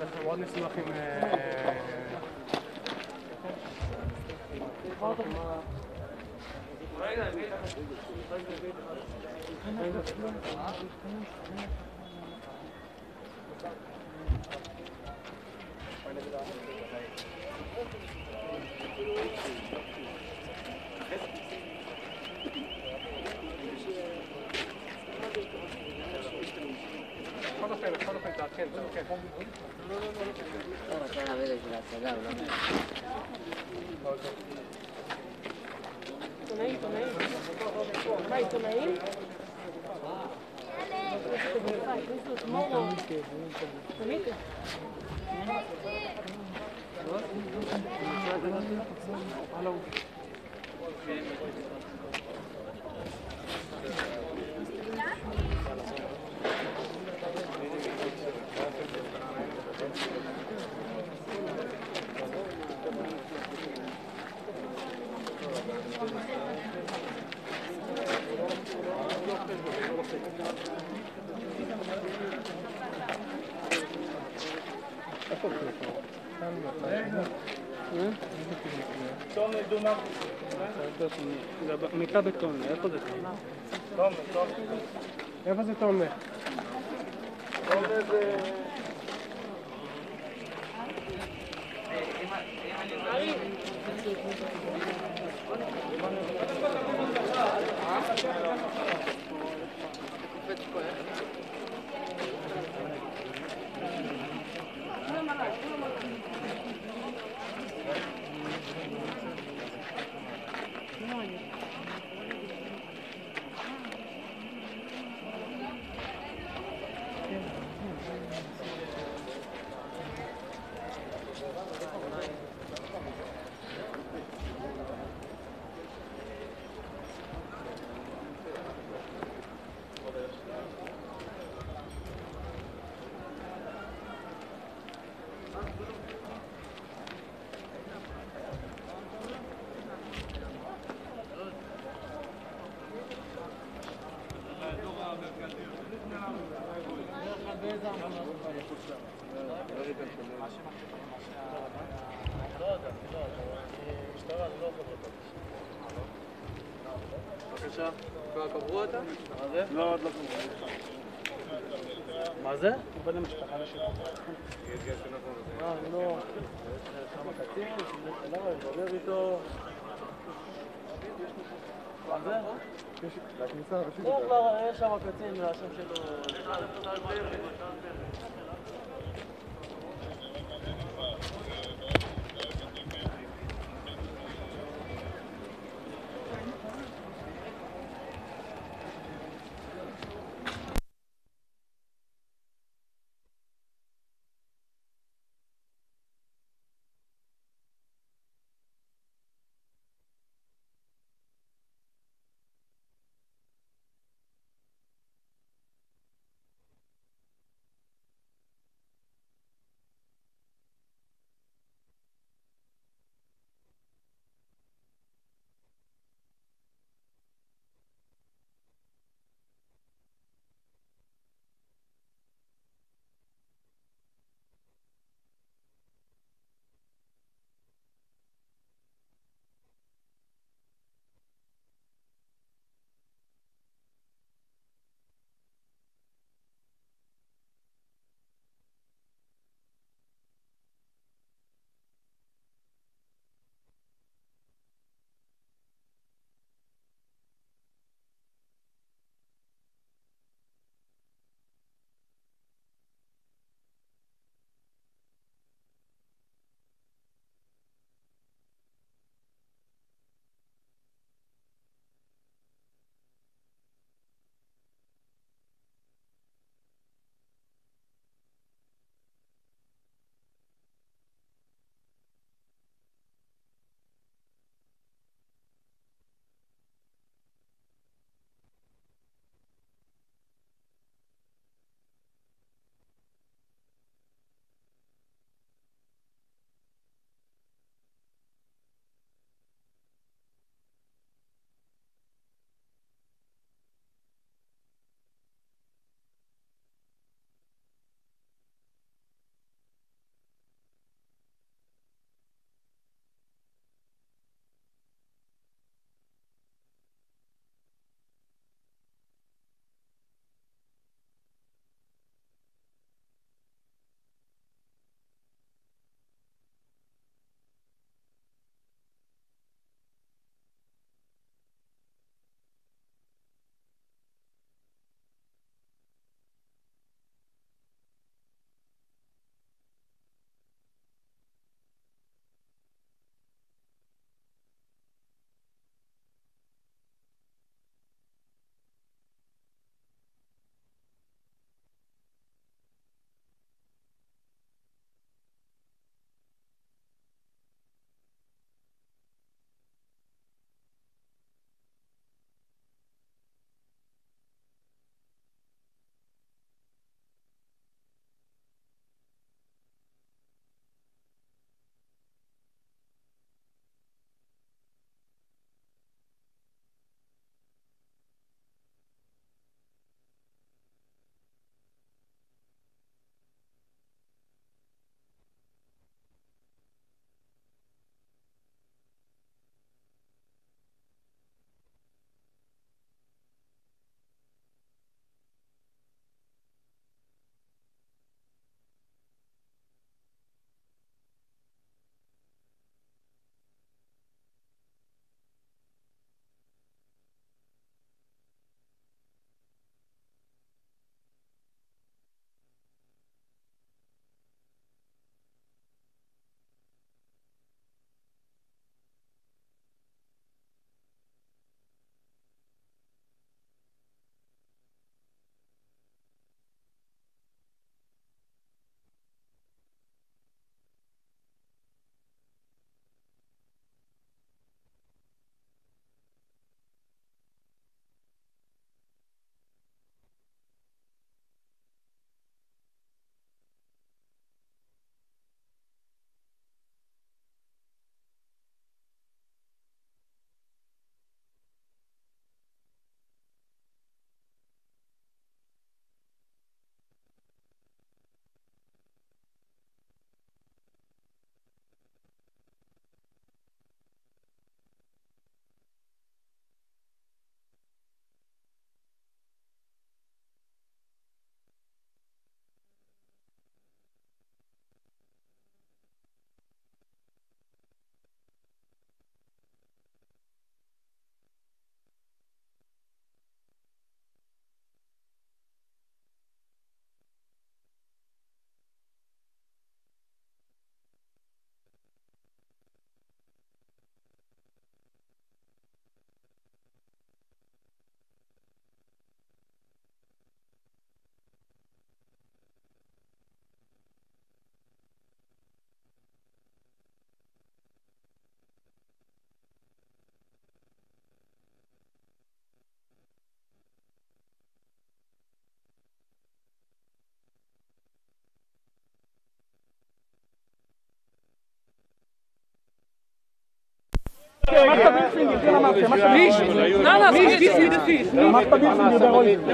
אנחנו מאוד נשמח אם... בכל אופן, pergunta. נקרא בתומר, איפה זה תומר? איפה זה? תומר זה... בבקשה. כבר קברו אותה? מה זה? לא, עוד לא קבעו. מה זה? בן המשפחה לשם. אה, לא. שם קצין, שילך אליו, ידבר איתו. מה זה? הראשית. לא, יש שם קצין, השם שלו...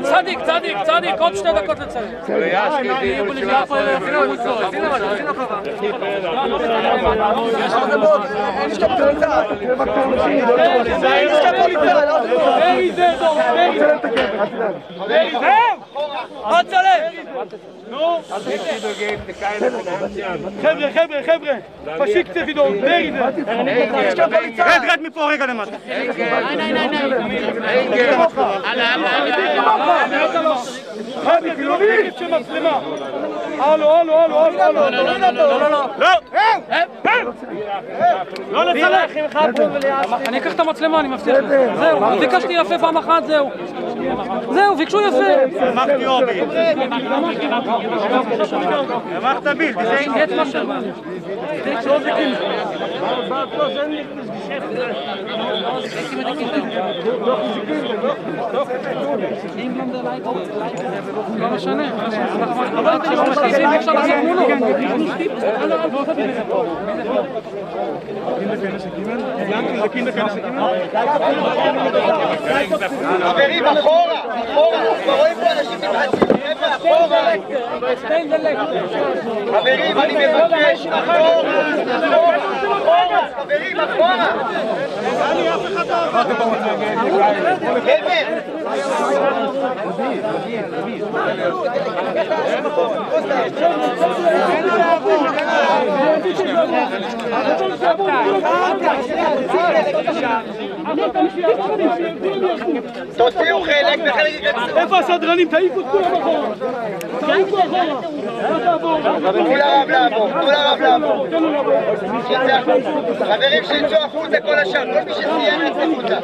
צדיק, צדיק, צדיק, עוד שתי דקות לצדיק. עוד צלם! נו! חבר'ה, חבר'ה, חבר'ה! פשיק צבידו, די זה! רד, רד מפה רגע למטה! חבר'ה, לא תקף של מצלמה! הלו, הלו, הלו, הלו, הלו! לא, לא, לא, לא! לא לצלם! אני אקח את המצלמה, אני מבטיח לך. זהו, ביקשתי יפה פעם אחת, זהו. זהו, ביקשו יפה. אמרתי אובי! אמרת ביל, זה jetzt mal schnell. לא משנה, אבל חברים, אחורה, אחורה, אנחנו רואים פה אנשים חבר'ה, אחורה. חברים, אני מבקש, אחורה, אחורה, אחורה, חברים, אחורה. חבר'ה. תוציאו חלק וחלק ייכנסו. איפה הסדרנים? תעיפו את כולם אחורה! תעיפו אחורה! תנו לרב לעבור, תנו לרב לעבור. שיצא החוצה. חברים שיצאו החוצה כל השאר, כל מי שסיים יצא החוצה.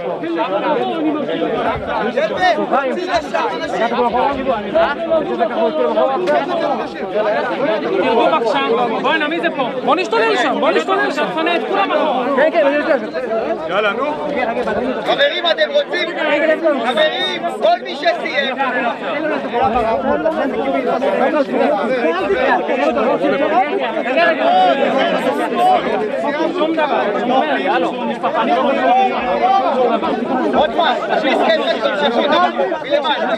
תרדו בבקשה. בוא'נה, מי זה פה? בוא נשתולל שם, בוא נשתולל שם, תפנה את כולם אחורה. כן, כן, אני יודע. יאללה, נו! חברים, אתם רוצים? חברים, כל מי שסיים. עוד פעם, תכניס כסף של שפות מלמעלה.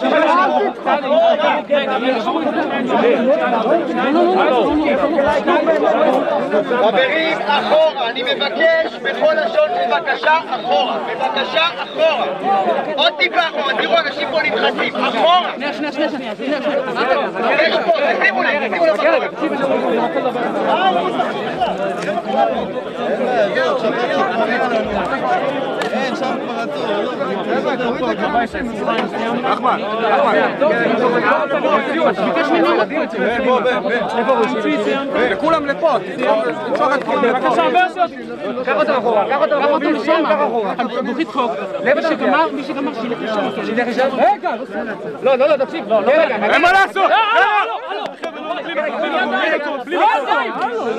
חברים, אחורה, אני מבקש בכל לשון בבקשה אחורה, בבקשה אחורה. עוד טיפה אחורה, תראו אנשים פה נמחצים, אחורה. יש פה, תשימו לב, תשימו לב. אחמד, לכולם לפה, בבקשה, קח אותו אחורה, קח אותו אחורה, משם, קח אחורה. הוא ידחוק. מי שגמר, מי שגמר, שילך לשם. שילך לשם? רגע, לא, לא, לא, תקשיב, לא, לא, רגע. אין מה לעשות! בלי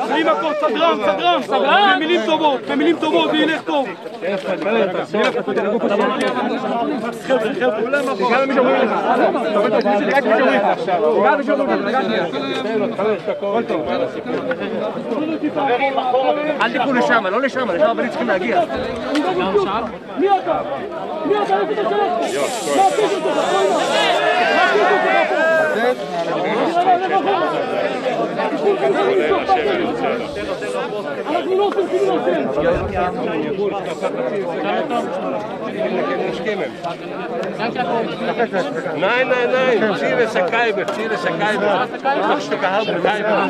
בלי מכות, סדרן, סדרן! במילים טובות, במילים טובות, זה ילך טוב! כולם אל תיקחו לשם, לא לשם, לשם הבנים צריכים להגיע. מי אתה? מי אתה? איפה אתה שלך? אנחנו לא עושים כאילו Nein, nein, nein, Ziel ist ein Kaiber, Ziel ist ein Kaiber. Machst du gehalten, Kaiber.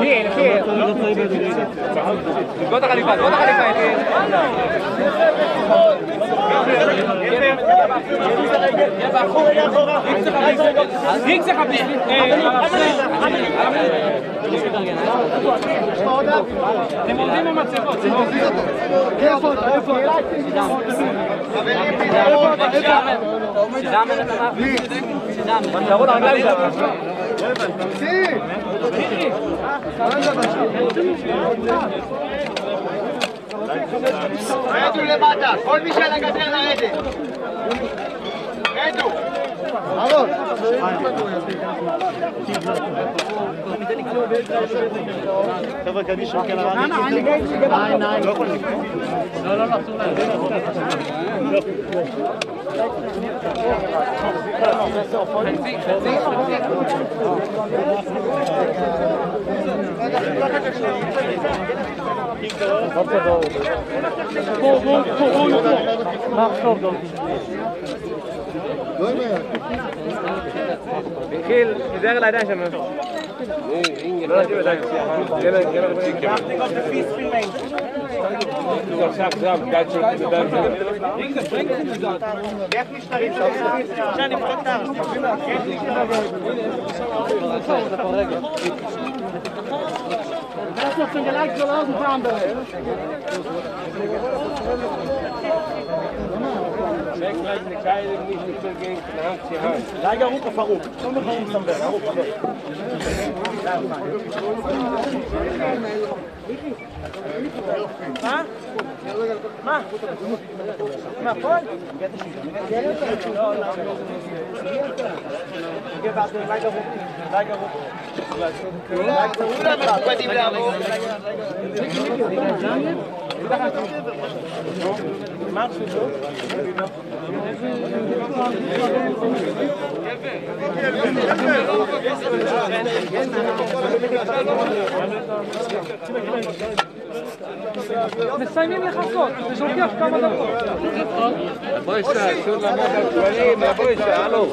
Vieni, vieni. Guarda Khalifa, guarda Khalifa. אתם עומדים במצבות. איפה? איפה? תעבוד הרגליים שלך. רדו למטה, כל מי שעל הגדר לרדת. רדו. חבר'ה, קדיש, כן, הרעיון. לא יכול לקרוא. לא, לא, לא, אסור Michiel, zeg het uit hem. Nee, dat doen we dan. Ik op de fiets filmen. Ik zag zelf, ik had zo'n bedankt. Ik zeg, breng het inderdaad. Geef niet naar iets. Zijn in contact. Geef niet Ik iets. Dat is nog zijn gelijk zo laten gaan. רגע, רופה פרוק. לא מפרוק סמבר, ארוך, ארוך. מה? מה? מה, פה? כולם מכובדים לעבור. מסיימים לחכות, זה לוקח כמה דקות. הבויסה, אסור לעמוד על דברים, הבויסה, הלו.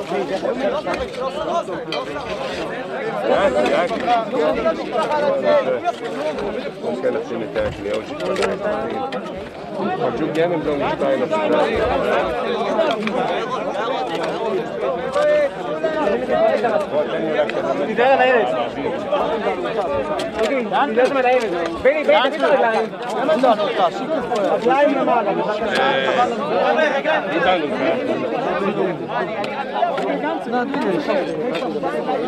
Quer assim, tá aqui, hoje. Pode jogar, então, está aí Thank you. די גאנצע נאַדווינען שאַפסטע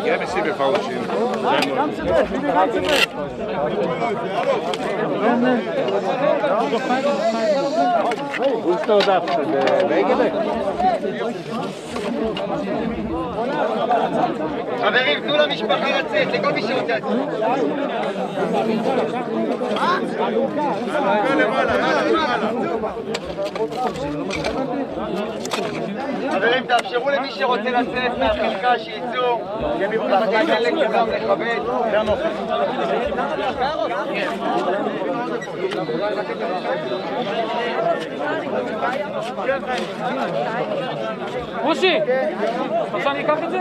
יע האב זיך געפאוצט די גאנצע חברים, תנו למשפחה לצאת, לכל מי שרוצה לצאת. חברים, תאפשרו למי שרוצה לצאת מהחלקה שיצאו. מושי, רוצה שאני אקח את זה?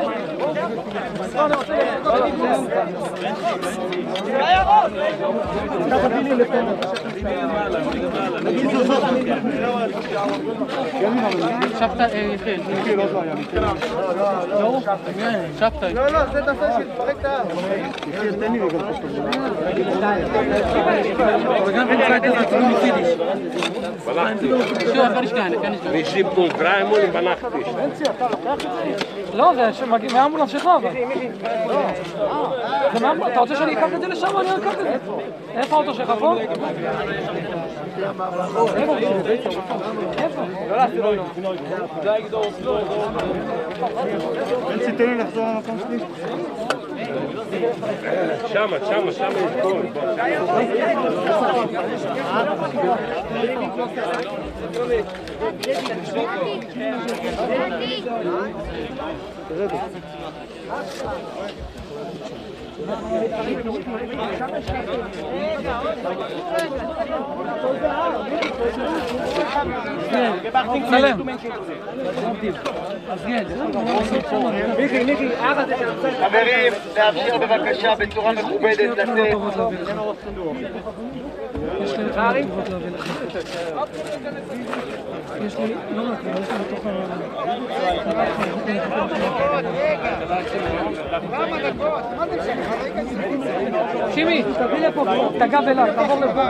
شفته إيه خيل خيل اطلع يعني شفته لا لا ده ده فاشل فريق ده خيل تاني ولا شو فرش كان كان بيجيب دون كرايم ولا بناخدش لا ده מהאמבולנס שלך אבל. זה מהאמבולנס, אתה רוצה שאני אקח את זה לשם? אני אקח את זה. איפה האוטו שלך פה? איפה? בנצי, תן לי לחזור למקום שלי. שמה, שמה, שמה יש גול. ハッピーバン! חברים, לאפשר בבקשה בצורה מכובדת לצאת. יש לי, לא רק, אבל יש לי בתוך ה... שימי, תביא לפה, את הגב אליי, תעבור לפה.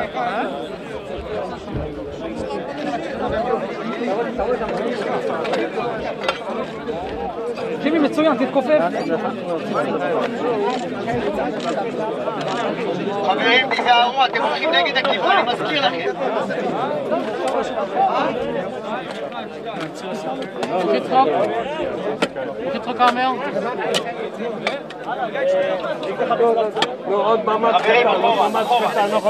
שימי, מצוין, תתכופף. חברים, תיזהרו, אתם הולכים נגד הכיוון, אני מזכיר לכם. מאמץ חברים, אחורה, אחורה.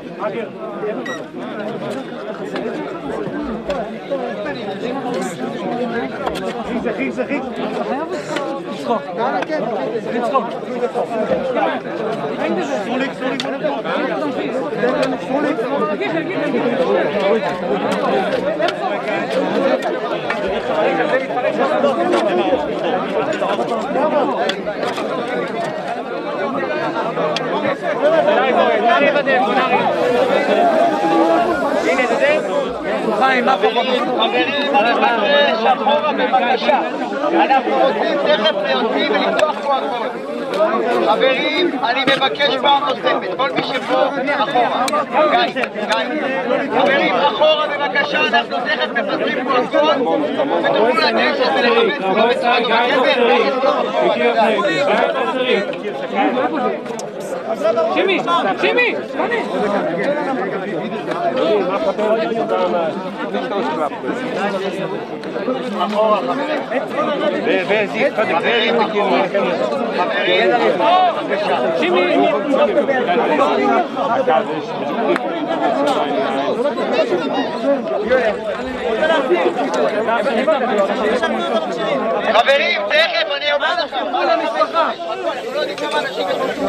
Giet Ik ze, giet. Schok. Giet schok. Solik, solik. חברים, מבקש, אחורה בבקשה. אנחנו רוצים תכף להוציא ולפתוח פה הכל. חברים, אני מבקש פעם נוספת, כל מי שפה, אחורה. גיא, גיא. חברים, אחורה בבקשה, אנחנו תכף מפזרים פה הכל, ותוכלו לגשת ולחפש פה בצורה טובה. שימי, שימי, חברים, תכף אני Jimmy, Jimmy, Jimmy! Jimmy! אנחנו לא יודעים כמה אנשים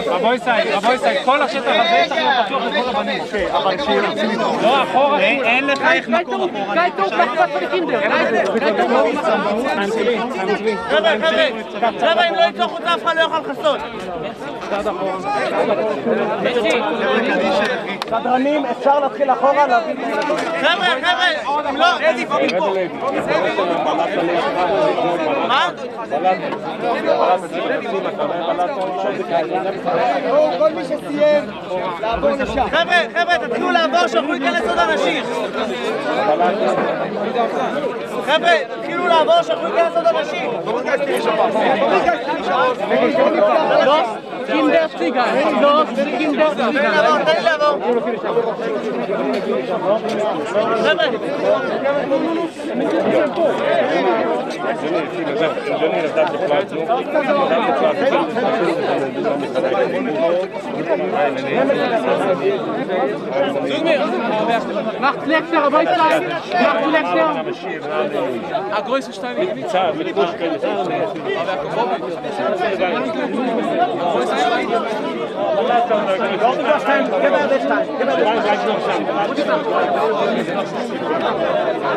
רבוי סייד, רבוי סייד, כל השטח הזה צריך להיות פתוח לכל הבנים. לא, אחורה. אין לך איך מקום אחורה. גיא טוב, קח קצת פרקינדר. חבר'ה, חבר'ה, חבר'ה, אם לא יצאו החוצה אף אחד לא יוכל לכסות. סדרנים, אפשר להתחיל אחורה. חבר'ה, חבר'ה, אם לא... אדי, פה מפה. מה? כל מי שסיים, לעבור לשם. חבר'ה, חבר'ה, תתחילו לעבור, שיוכלו להיכנס עוד אנשים. חבר'ה, תתחילו לעבור, שיוכלו להיכנס עוד אנשים. Macht Lecter, aber ich sage, macht Lecter. A größer Stein in die Zahl, mit Kusch nicht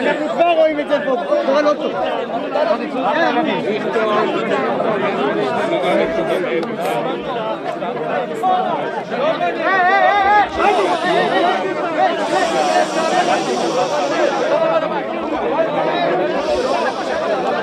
אנחנו כבר רואים את זה פה, קורה לא טוב. Hier werd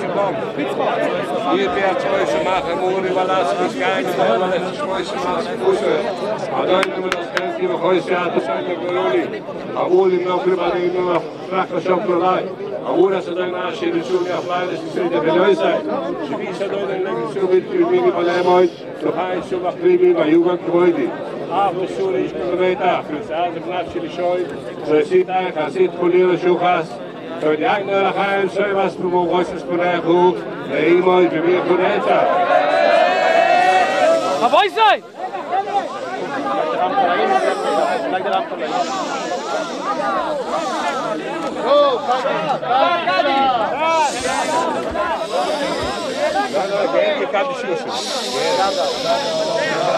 geblang. Hier wird Schleuse machen, Muri, weil das ist kein Geblang, weil das ist Schleuse machen, Fuße. Aber dann nehmen wir das Geld, die wir heute ja, das sind wir Uli. Aber Uli, wir haben über die Nummer, fragt das schon für Leid. Aber Uli, das ist ein Arsch, die Schule, auf Leid, das ist in der Gelöse. Sie wissen, dass wir nicht so mit dem Wege von dem so heiß, so macht Riemen, bei Jugendgebäude. אף בסורי יש כתובי תחת, אז הפנס של שוי, זה עשית איך, فبدعنا the شوي بس the اسمناه هو لأيما الجميع بناتا هباي ساي Oh, come on, come on, come on, come on, come on, come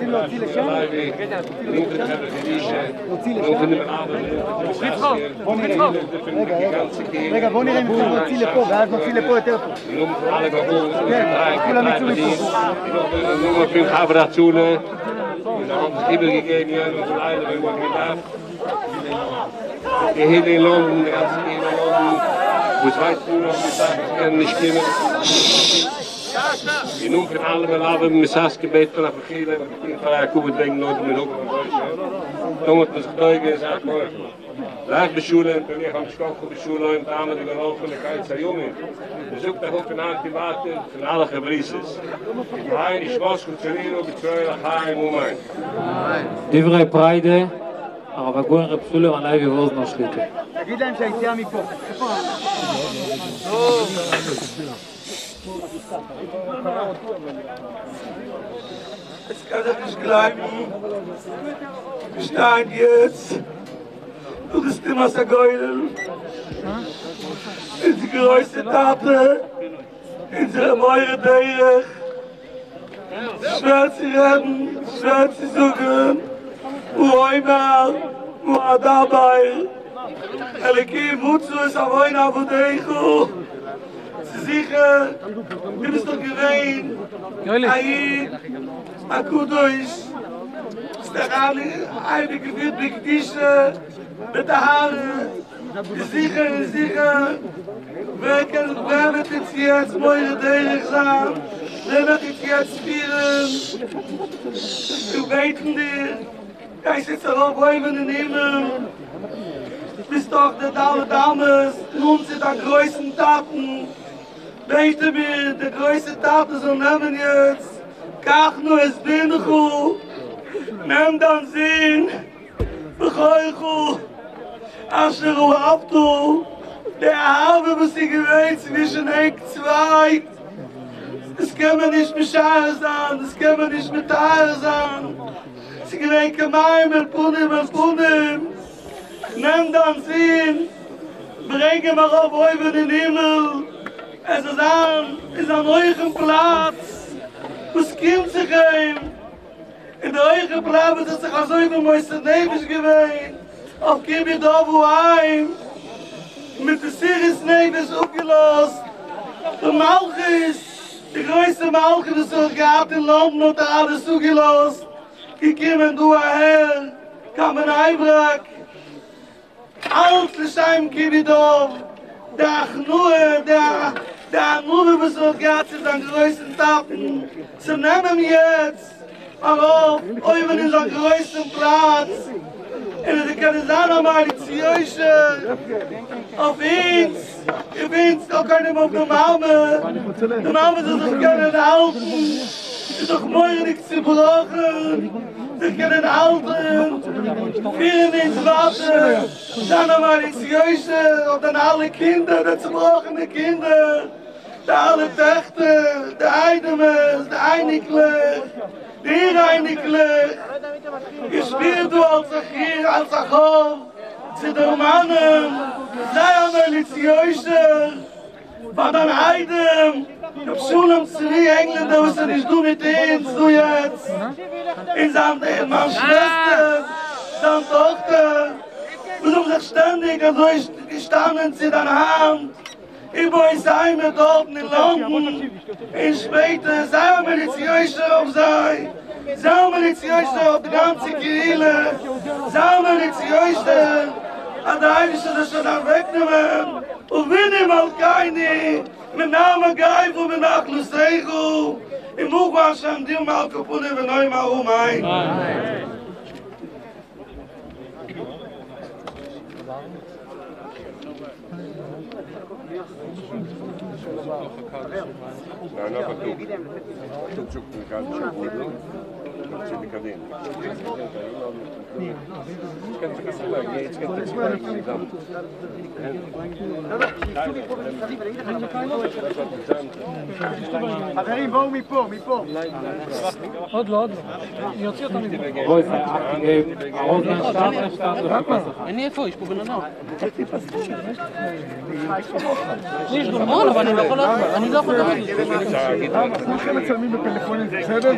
Himre, Gumma, Yehai, Shlomo, Avu, Shmai, Chai, Toy, Ulayni, Kol, Israel, Himre, Gumma, Shua, Roima, Kol, Israel, Gumma, רוצים להוציא לשם? להוציא לשם? בוא נראה. רגע, רגע. רגע, בוא נראה אם אפשר להוציא לפה, ואז נוציא לפה יותר טוב. כן, כולם יצאו מפה. Jongen, vriend, gaan we dat zoenen. De hand is übergegeben, ja, met z'n eigen, we hebben gedaan. Die hele in Londen, de ganze in Londen. Wo es weit tun, auf die Sachen, ich kann nicht kommen. Die nun von allem erlauben, mit das Gebet von der Verkehle, mit dem Fall, ich komme dringend Leute mit Hocken. Dann muss man sich teugen, sagt man. Laag de schule en toen ik aan de school de schule en tamen de geloven de kijk zei jongen. Dus ook daar ook een aantal water van alle gebrieses. Hij is was goed te leren op het tweede haar moment. דברי פריידה, הרב הגויין רב סולר עלי ואוזנו שליטה. תגיד להם שהיציאה מפה. Es kann doch nicht bleiben. Wir stehen jetzt. Du bist immer so geil. In die größte Tate. In der Meure Deirech. Schwer zu reden, schwer zu suchen. Wo immer, wo er dabei. Eliki Mutsu ist auf ein Apotheko. Sie sicher, du bist doch gewähnt. Aid, Akudosh. Sterali, eine geführt mit Tische, mit der Haare. Sicher, sicher. Wer kann, wer wird jetzt jetzt meine Dere sein? Wer wird jetzt jetzt spielen? Du beten dir. Ja, ich sitze auf oben im Himmel. Bist doch der Dame Dames, nun sind die größten Taten. Bete mir, die größte Taten so nehmen jetzt. Kach nur es bin gut. Nimm dann sehen. Bechoichu, Asher Uabtu, der Habe, was sie gewähnt zwischen Eck zwei. Es kann man nicht mit Scheier sein, es kann man nicht mit Eier sein. Sie gewähnt gemein mit Punim und Punim. Nimm dann Sinn, bringe mir auf über den Himmel. Es ist an, es ist an eurem Platz. Was kommt sich heim? In der Eiche bleiben sie sich als Eugen Meister Nebisch gewähnt. Auf Kibi da wo heim. Mit der Siris Nebisch aufgelost. Der Malchis, die größte Malchis, das hat gehabt in London und der alles zugelost. Gekommen du her, kam ein Einbrach. Alles ist ein Kibi da nur, da da nur, wo es wird gehad, sie größten Tappen. zum nennen jetzt, aber oi wenn bin in so größten Platz. Und de kann es auch mal, ich. Auf ins ihr Wins, doch kann ich mir auf dem Arme. Dem Arme, das ist doch gerne ein doch nicht zu brauchen. wir können halten, viel ins Wasser, dann einmal ins Jöse, und dann alle Kinder, die zerlochene Kinder, die alle Töchter, die Eidemes, die Einiglich, die Einiglich, gespielt du als Achir, als Achor, zu der Mannen, sei an der Litz von den Eidem, ich hab schon am Zeri Engländer, was nicht du mit uns, du jetzt. Ich sag dir, meine Schwester, deine Tochter, und um sich ständig, also ich gestanden zu deiner Hand, Ich war sein mit dort in London. In später sei mir nicht jöster auf sei. Sei mir nicht jöster auf die ganze Kirille. Sei mir nicht jöster. a da eibische da schon da wegnehmen u bin im alkaini mit name geif u bin ach lustrego i mug wa sham di um alka pune ve noi ma u Nein, aber du. Du zuckst mich ganz schön gut, ne? חברים, בואו מפה, מפה. עוד לא, עוד לא. אני אוציא אותם מפה. בואי, הרוזן שטארט, שטארט, אין לי איפה, יש פה בן אדם. יש גרמון, אבל אני לא יכול אני לא יכול לעשות. כולכם מצלמים בפלאפונים, זה בסדר?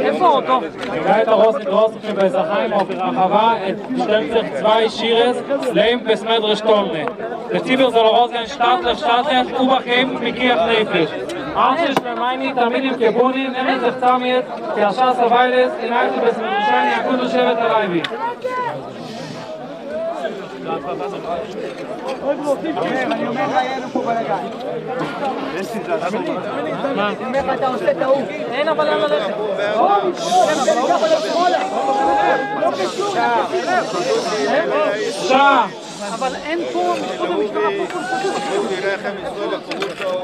איפה אותו? כעת הרוסק רוסקים באזרחיים או ברחבה את 12 שירס לאים בסמדרה שטומנה. בציבר זולרוזן שטטלך שטטלך ובחיים מגיח נפש. Arsch vermeini tamid im Kebuni, nemmen sich Tamiet, der Schasser Weiles, in Eitel bis Menushan, Yakudu אני אומר לך, יהיה לנו פה בלאגן. מה? אני אומר לך, אתה עושה טעות. אין אבל לאן ללכת. לא קשור, שעה. אבל אין פה, פה במשטרה פה כל סגור. ילכם ישראל הקורוצו,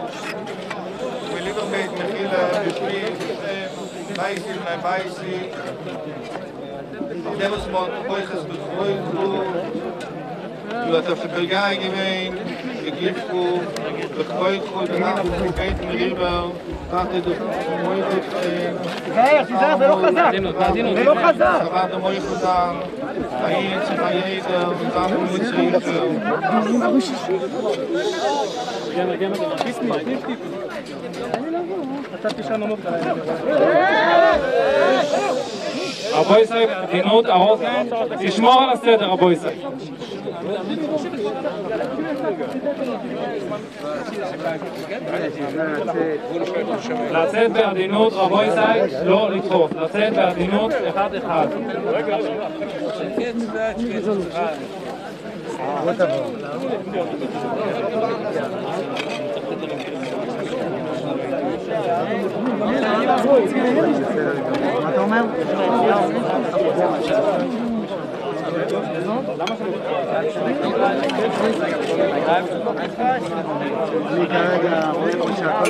וליברבייט מכיל בשמי, בייסים לבייסים, דמוס Du hat auf der Bulgarien gewein, in Gifu, in Koichu, in Hafu, in Beit Meribel, warte du, in Moichu, in... Hey, ich sage, wer auch gesagt? Wer auch gesagt? Warte Moichu da, Ayin, Zim Ayede, in Hafu, in Moichu, in Hafu, in רבו ישראל, עדינות, הרוזן, תשמור על הסדר, רבו ישראל. לצאת בעדינות, רבו ישראל, לא לדחוף. לצאת בעדינות, אחד אחד. מה Matou mesmo? אני כרגע רואה פה שהכל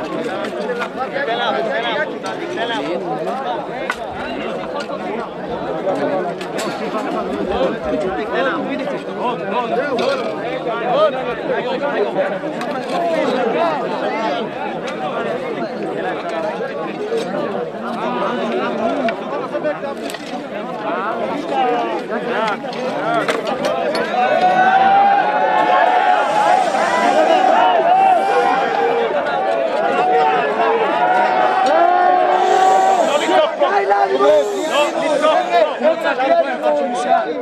Ja, ja. עם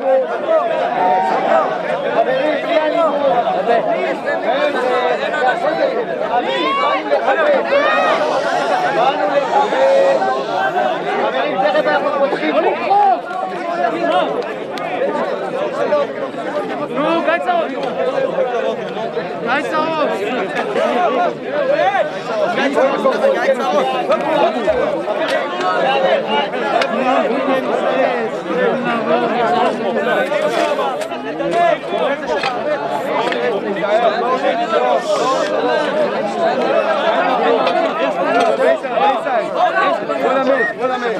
כל Ну, дай салоп! Дай салоп! Дай салоп! Дай салоп! Buena mes, buena mes.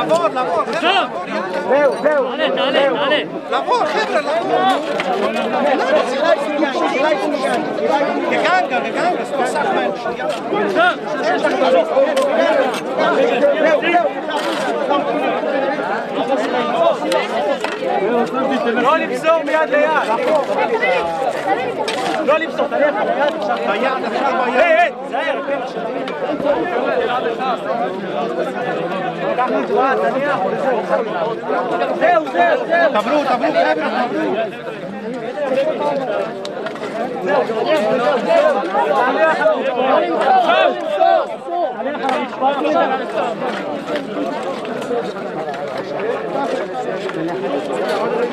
לעבוד, לעבוד, חבר'ה. זהו, זהו. תעלה, תעלה, תעלה. לעבוד, חבר'ה, לעבוד. Gegangen, gegangen, das ist doch לא למסור מיד ליד. לא למסור, תלך, ביד עכשיו, ביד עכשיו, ביד. היי, היי, תיזהר, זהו, זהו, זהו. תעברו, תעברו, חבר'ה, תעברו.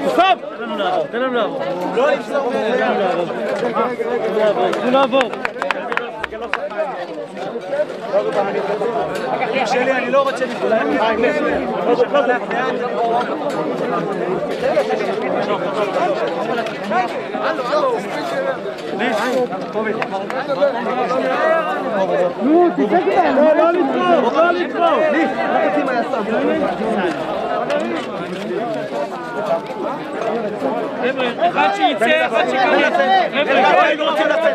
סטופ! תן לנו לעבור, תן לנו לעבור. לא למסור תן לעבור. שלי, אני לא רוצה נו, תצא כבר. לא, לא לא מהיס"מ. חבר'ה, אחד שיצא, אחד שייכנס. חבר'ה, לא רוצים לצאת,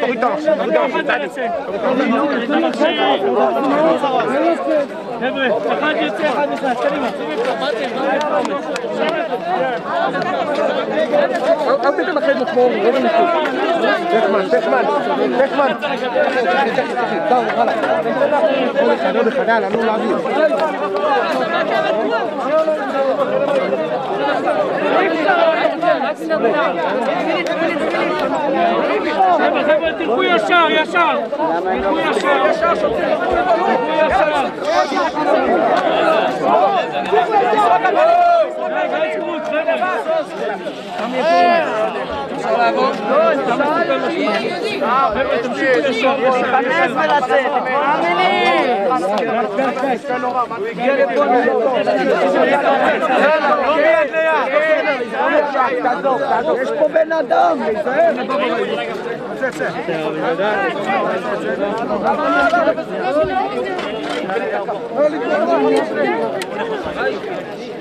תוריד את המכשיר, תוריד את המכשיר. חבר'ה, אחד יוצא, אחד נכנס, קדימה. אל תיתן לכם כמו רוב הניסוי. טכמן, טכמן, טכמן. טוב, הלאה. עוד אחד, עוד אחד, יאללה, נו, להעביר. חבר'ה, חבר'ה, תלכו ישר, ישר. תלכו ישר. תלכו ישר. אפשר לעבור? חבר'ה, תמשיכו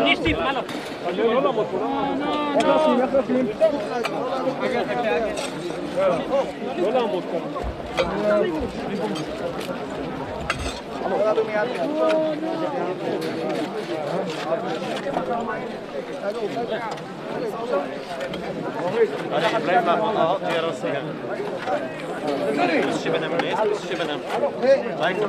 निश्चित मानो তুমি Blijf maar van de hand weer als je. Dus je bent hem niet, dus je bent hem. Blijf maar.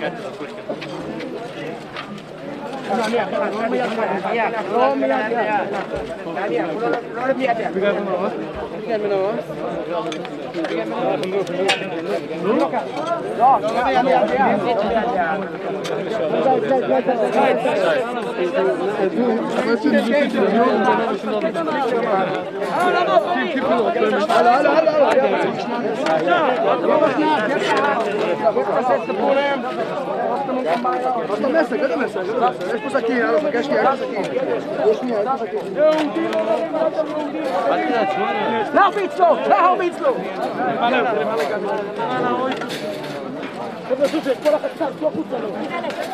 Thank you. Hvala Esposa aqui, ela só quer que ela aqui. Now beat slow, now beat slow.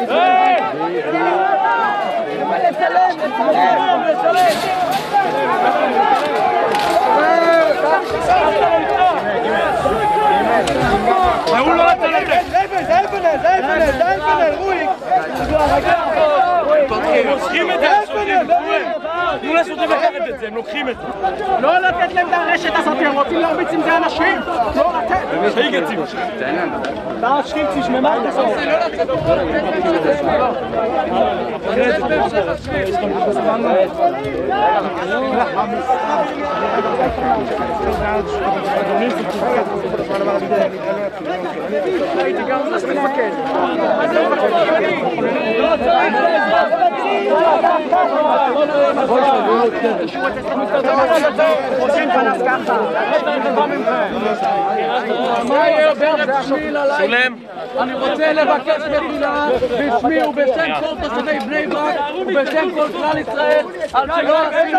Hey! אבן, זה אבן, זה אבן, רויק. הם מושכים את זה, שוטרים, תנו לשוטרים לקחת את זה, הם לוקחים את זה. לא לתת להם את הרשת הזאת, הם רוצים להרביץ עם זה אנשים! לא לתת! שיגע ציבו. Da stimmt sich mit Markus auf. Mas é עליי? אני רוצה לבקש מדינה בשמי ובשם כל תושבי בני ברק ובשם כל כלל ישראל על שלא עשינו.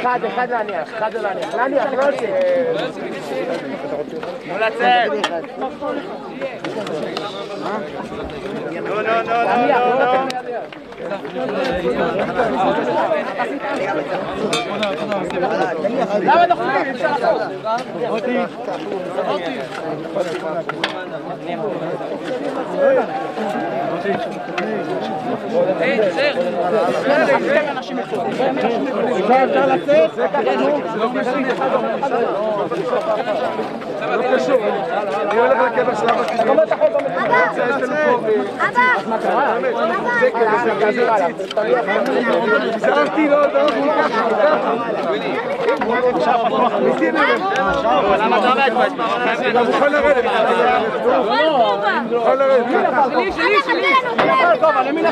אחד, אחד להניח, אחד להניח. להניח, לא לצאת. תנו לצאת. לא, לא, לא, לא, לא. למה דוחפים? אפשר לעשות. אפשר לצאת? לא קשור. אני הולך לקבר של אבא שלי. יש לנו Ale mi na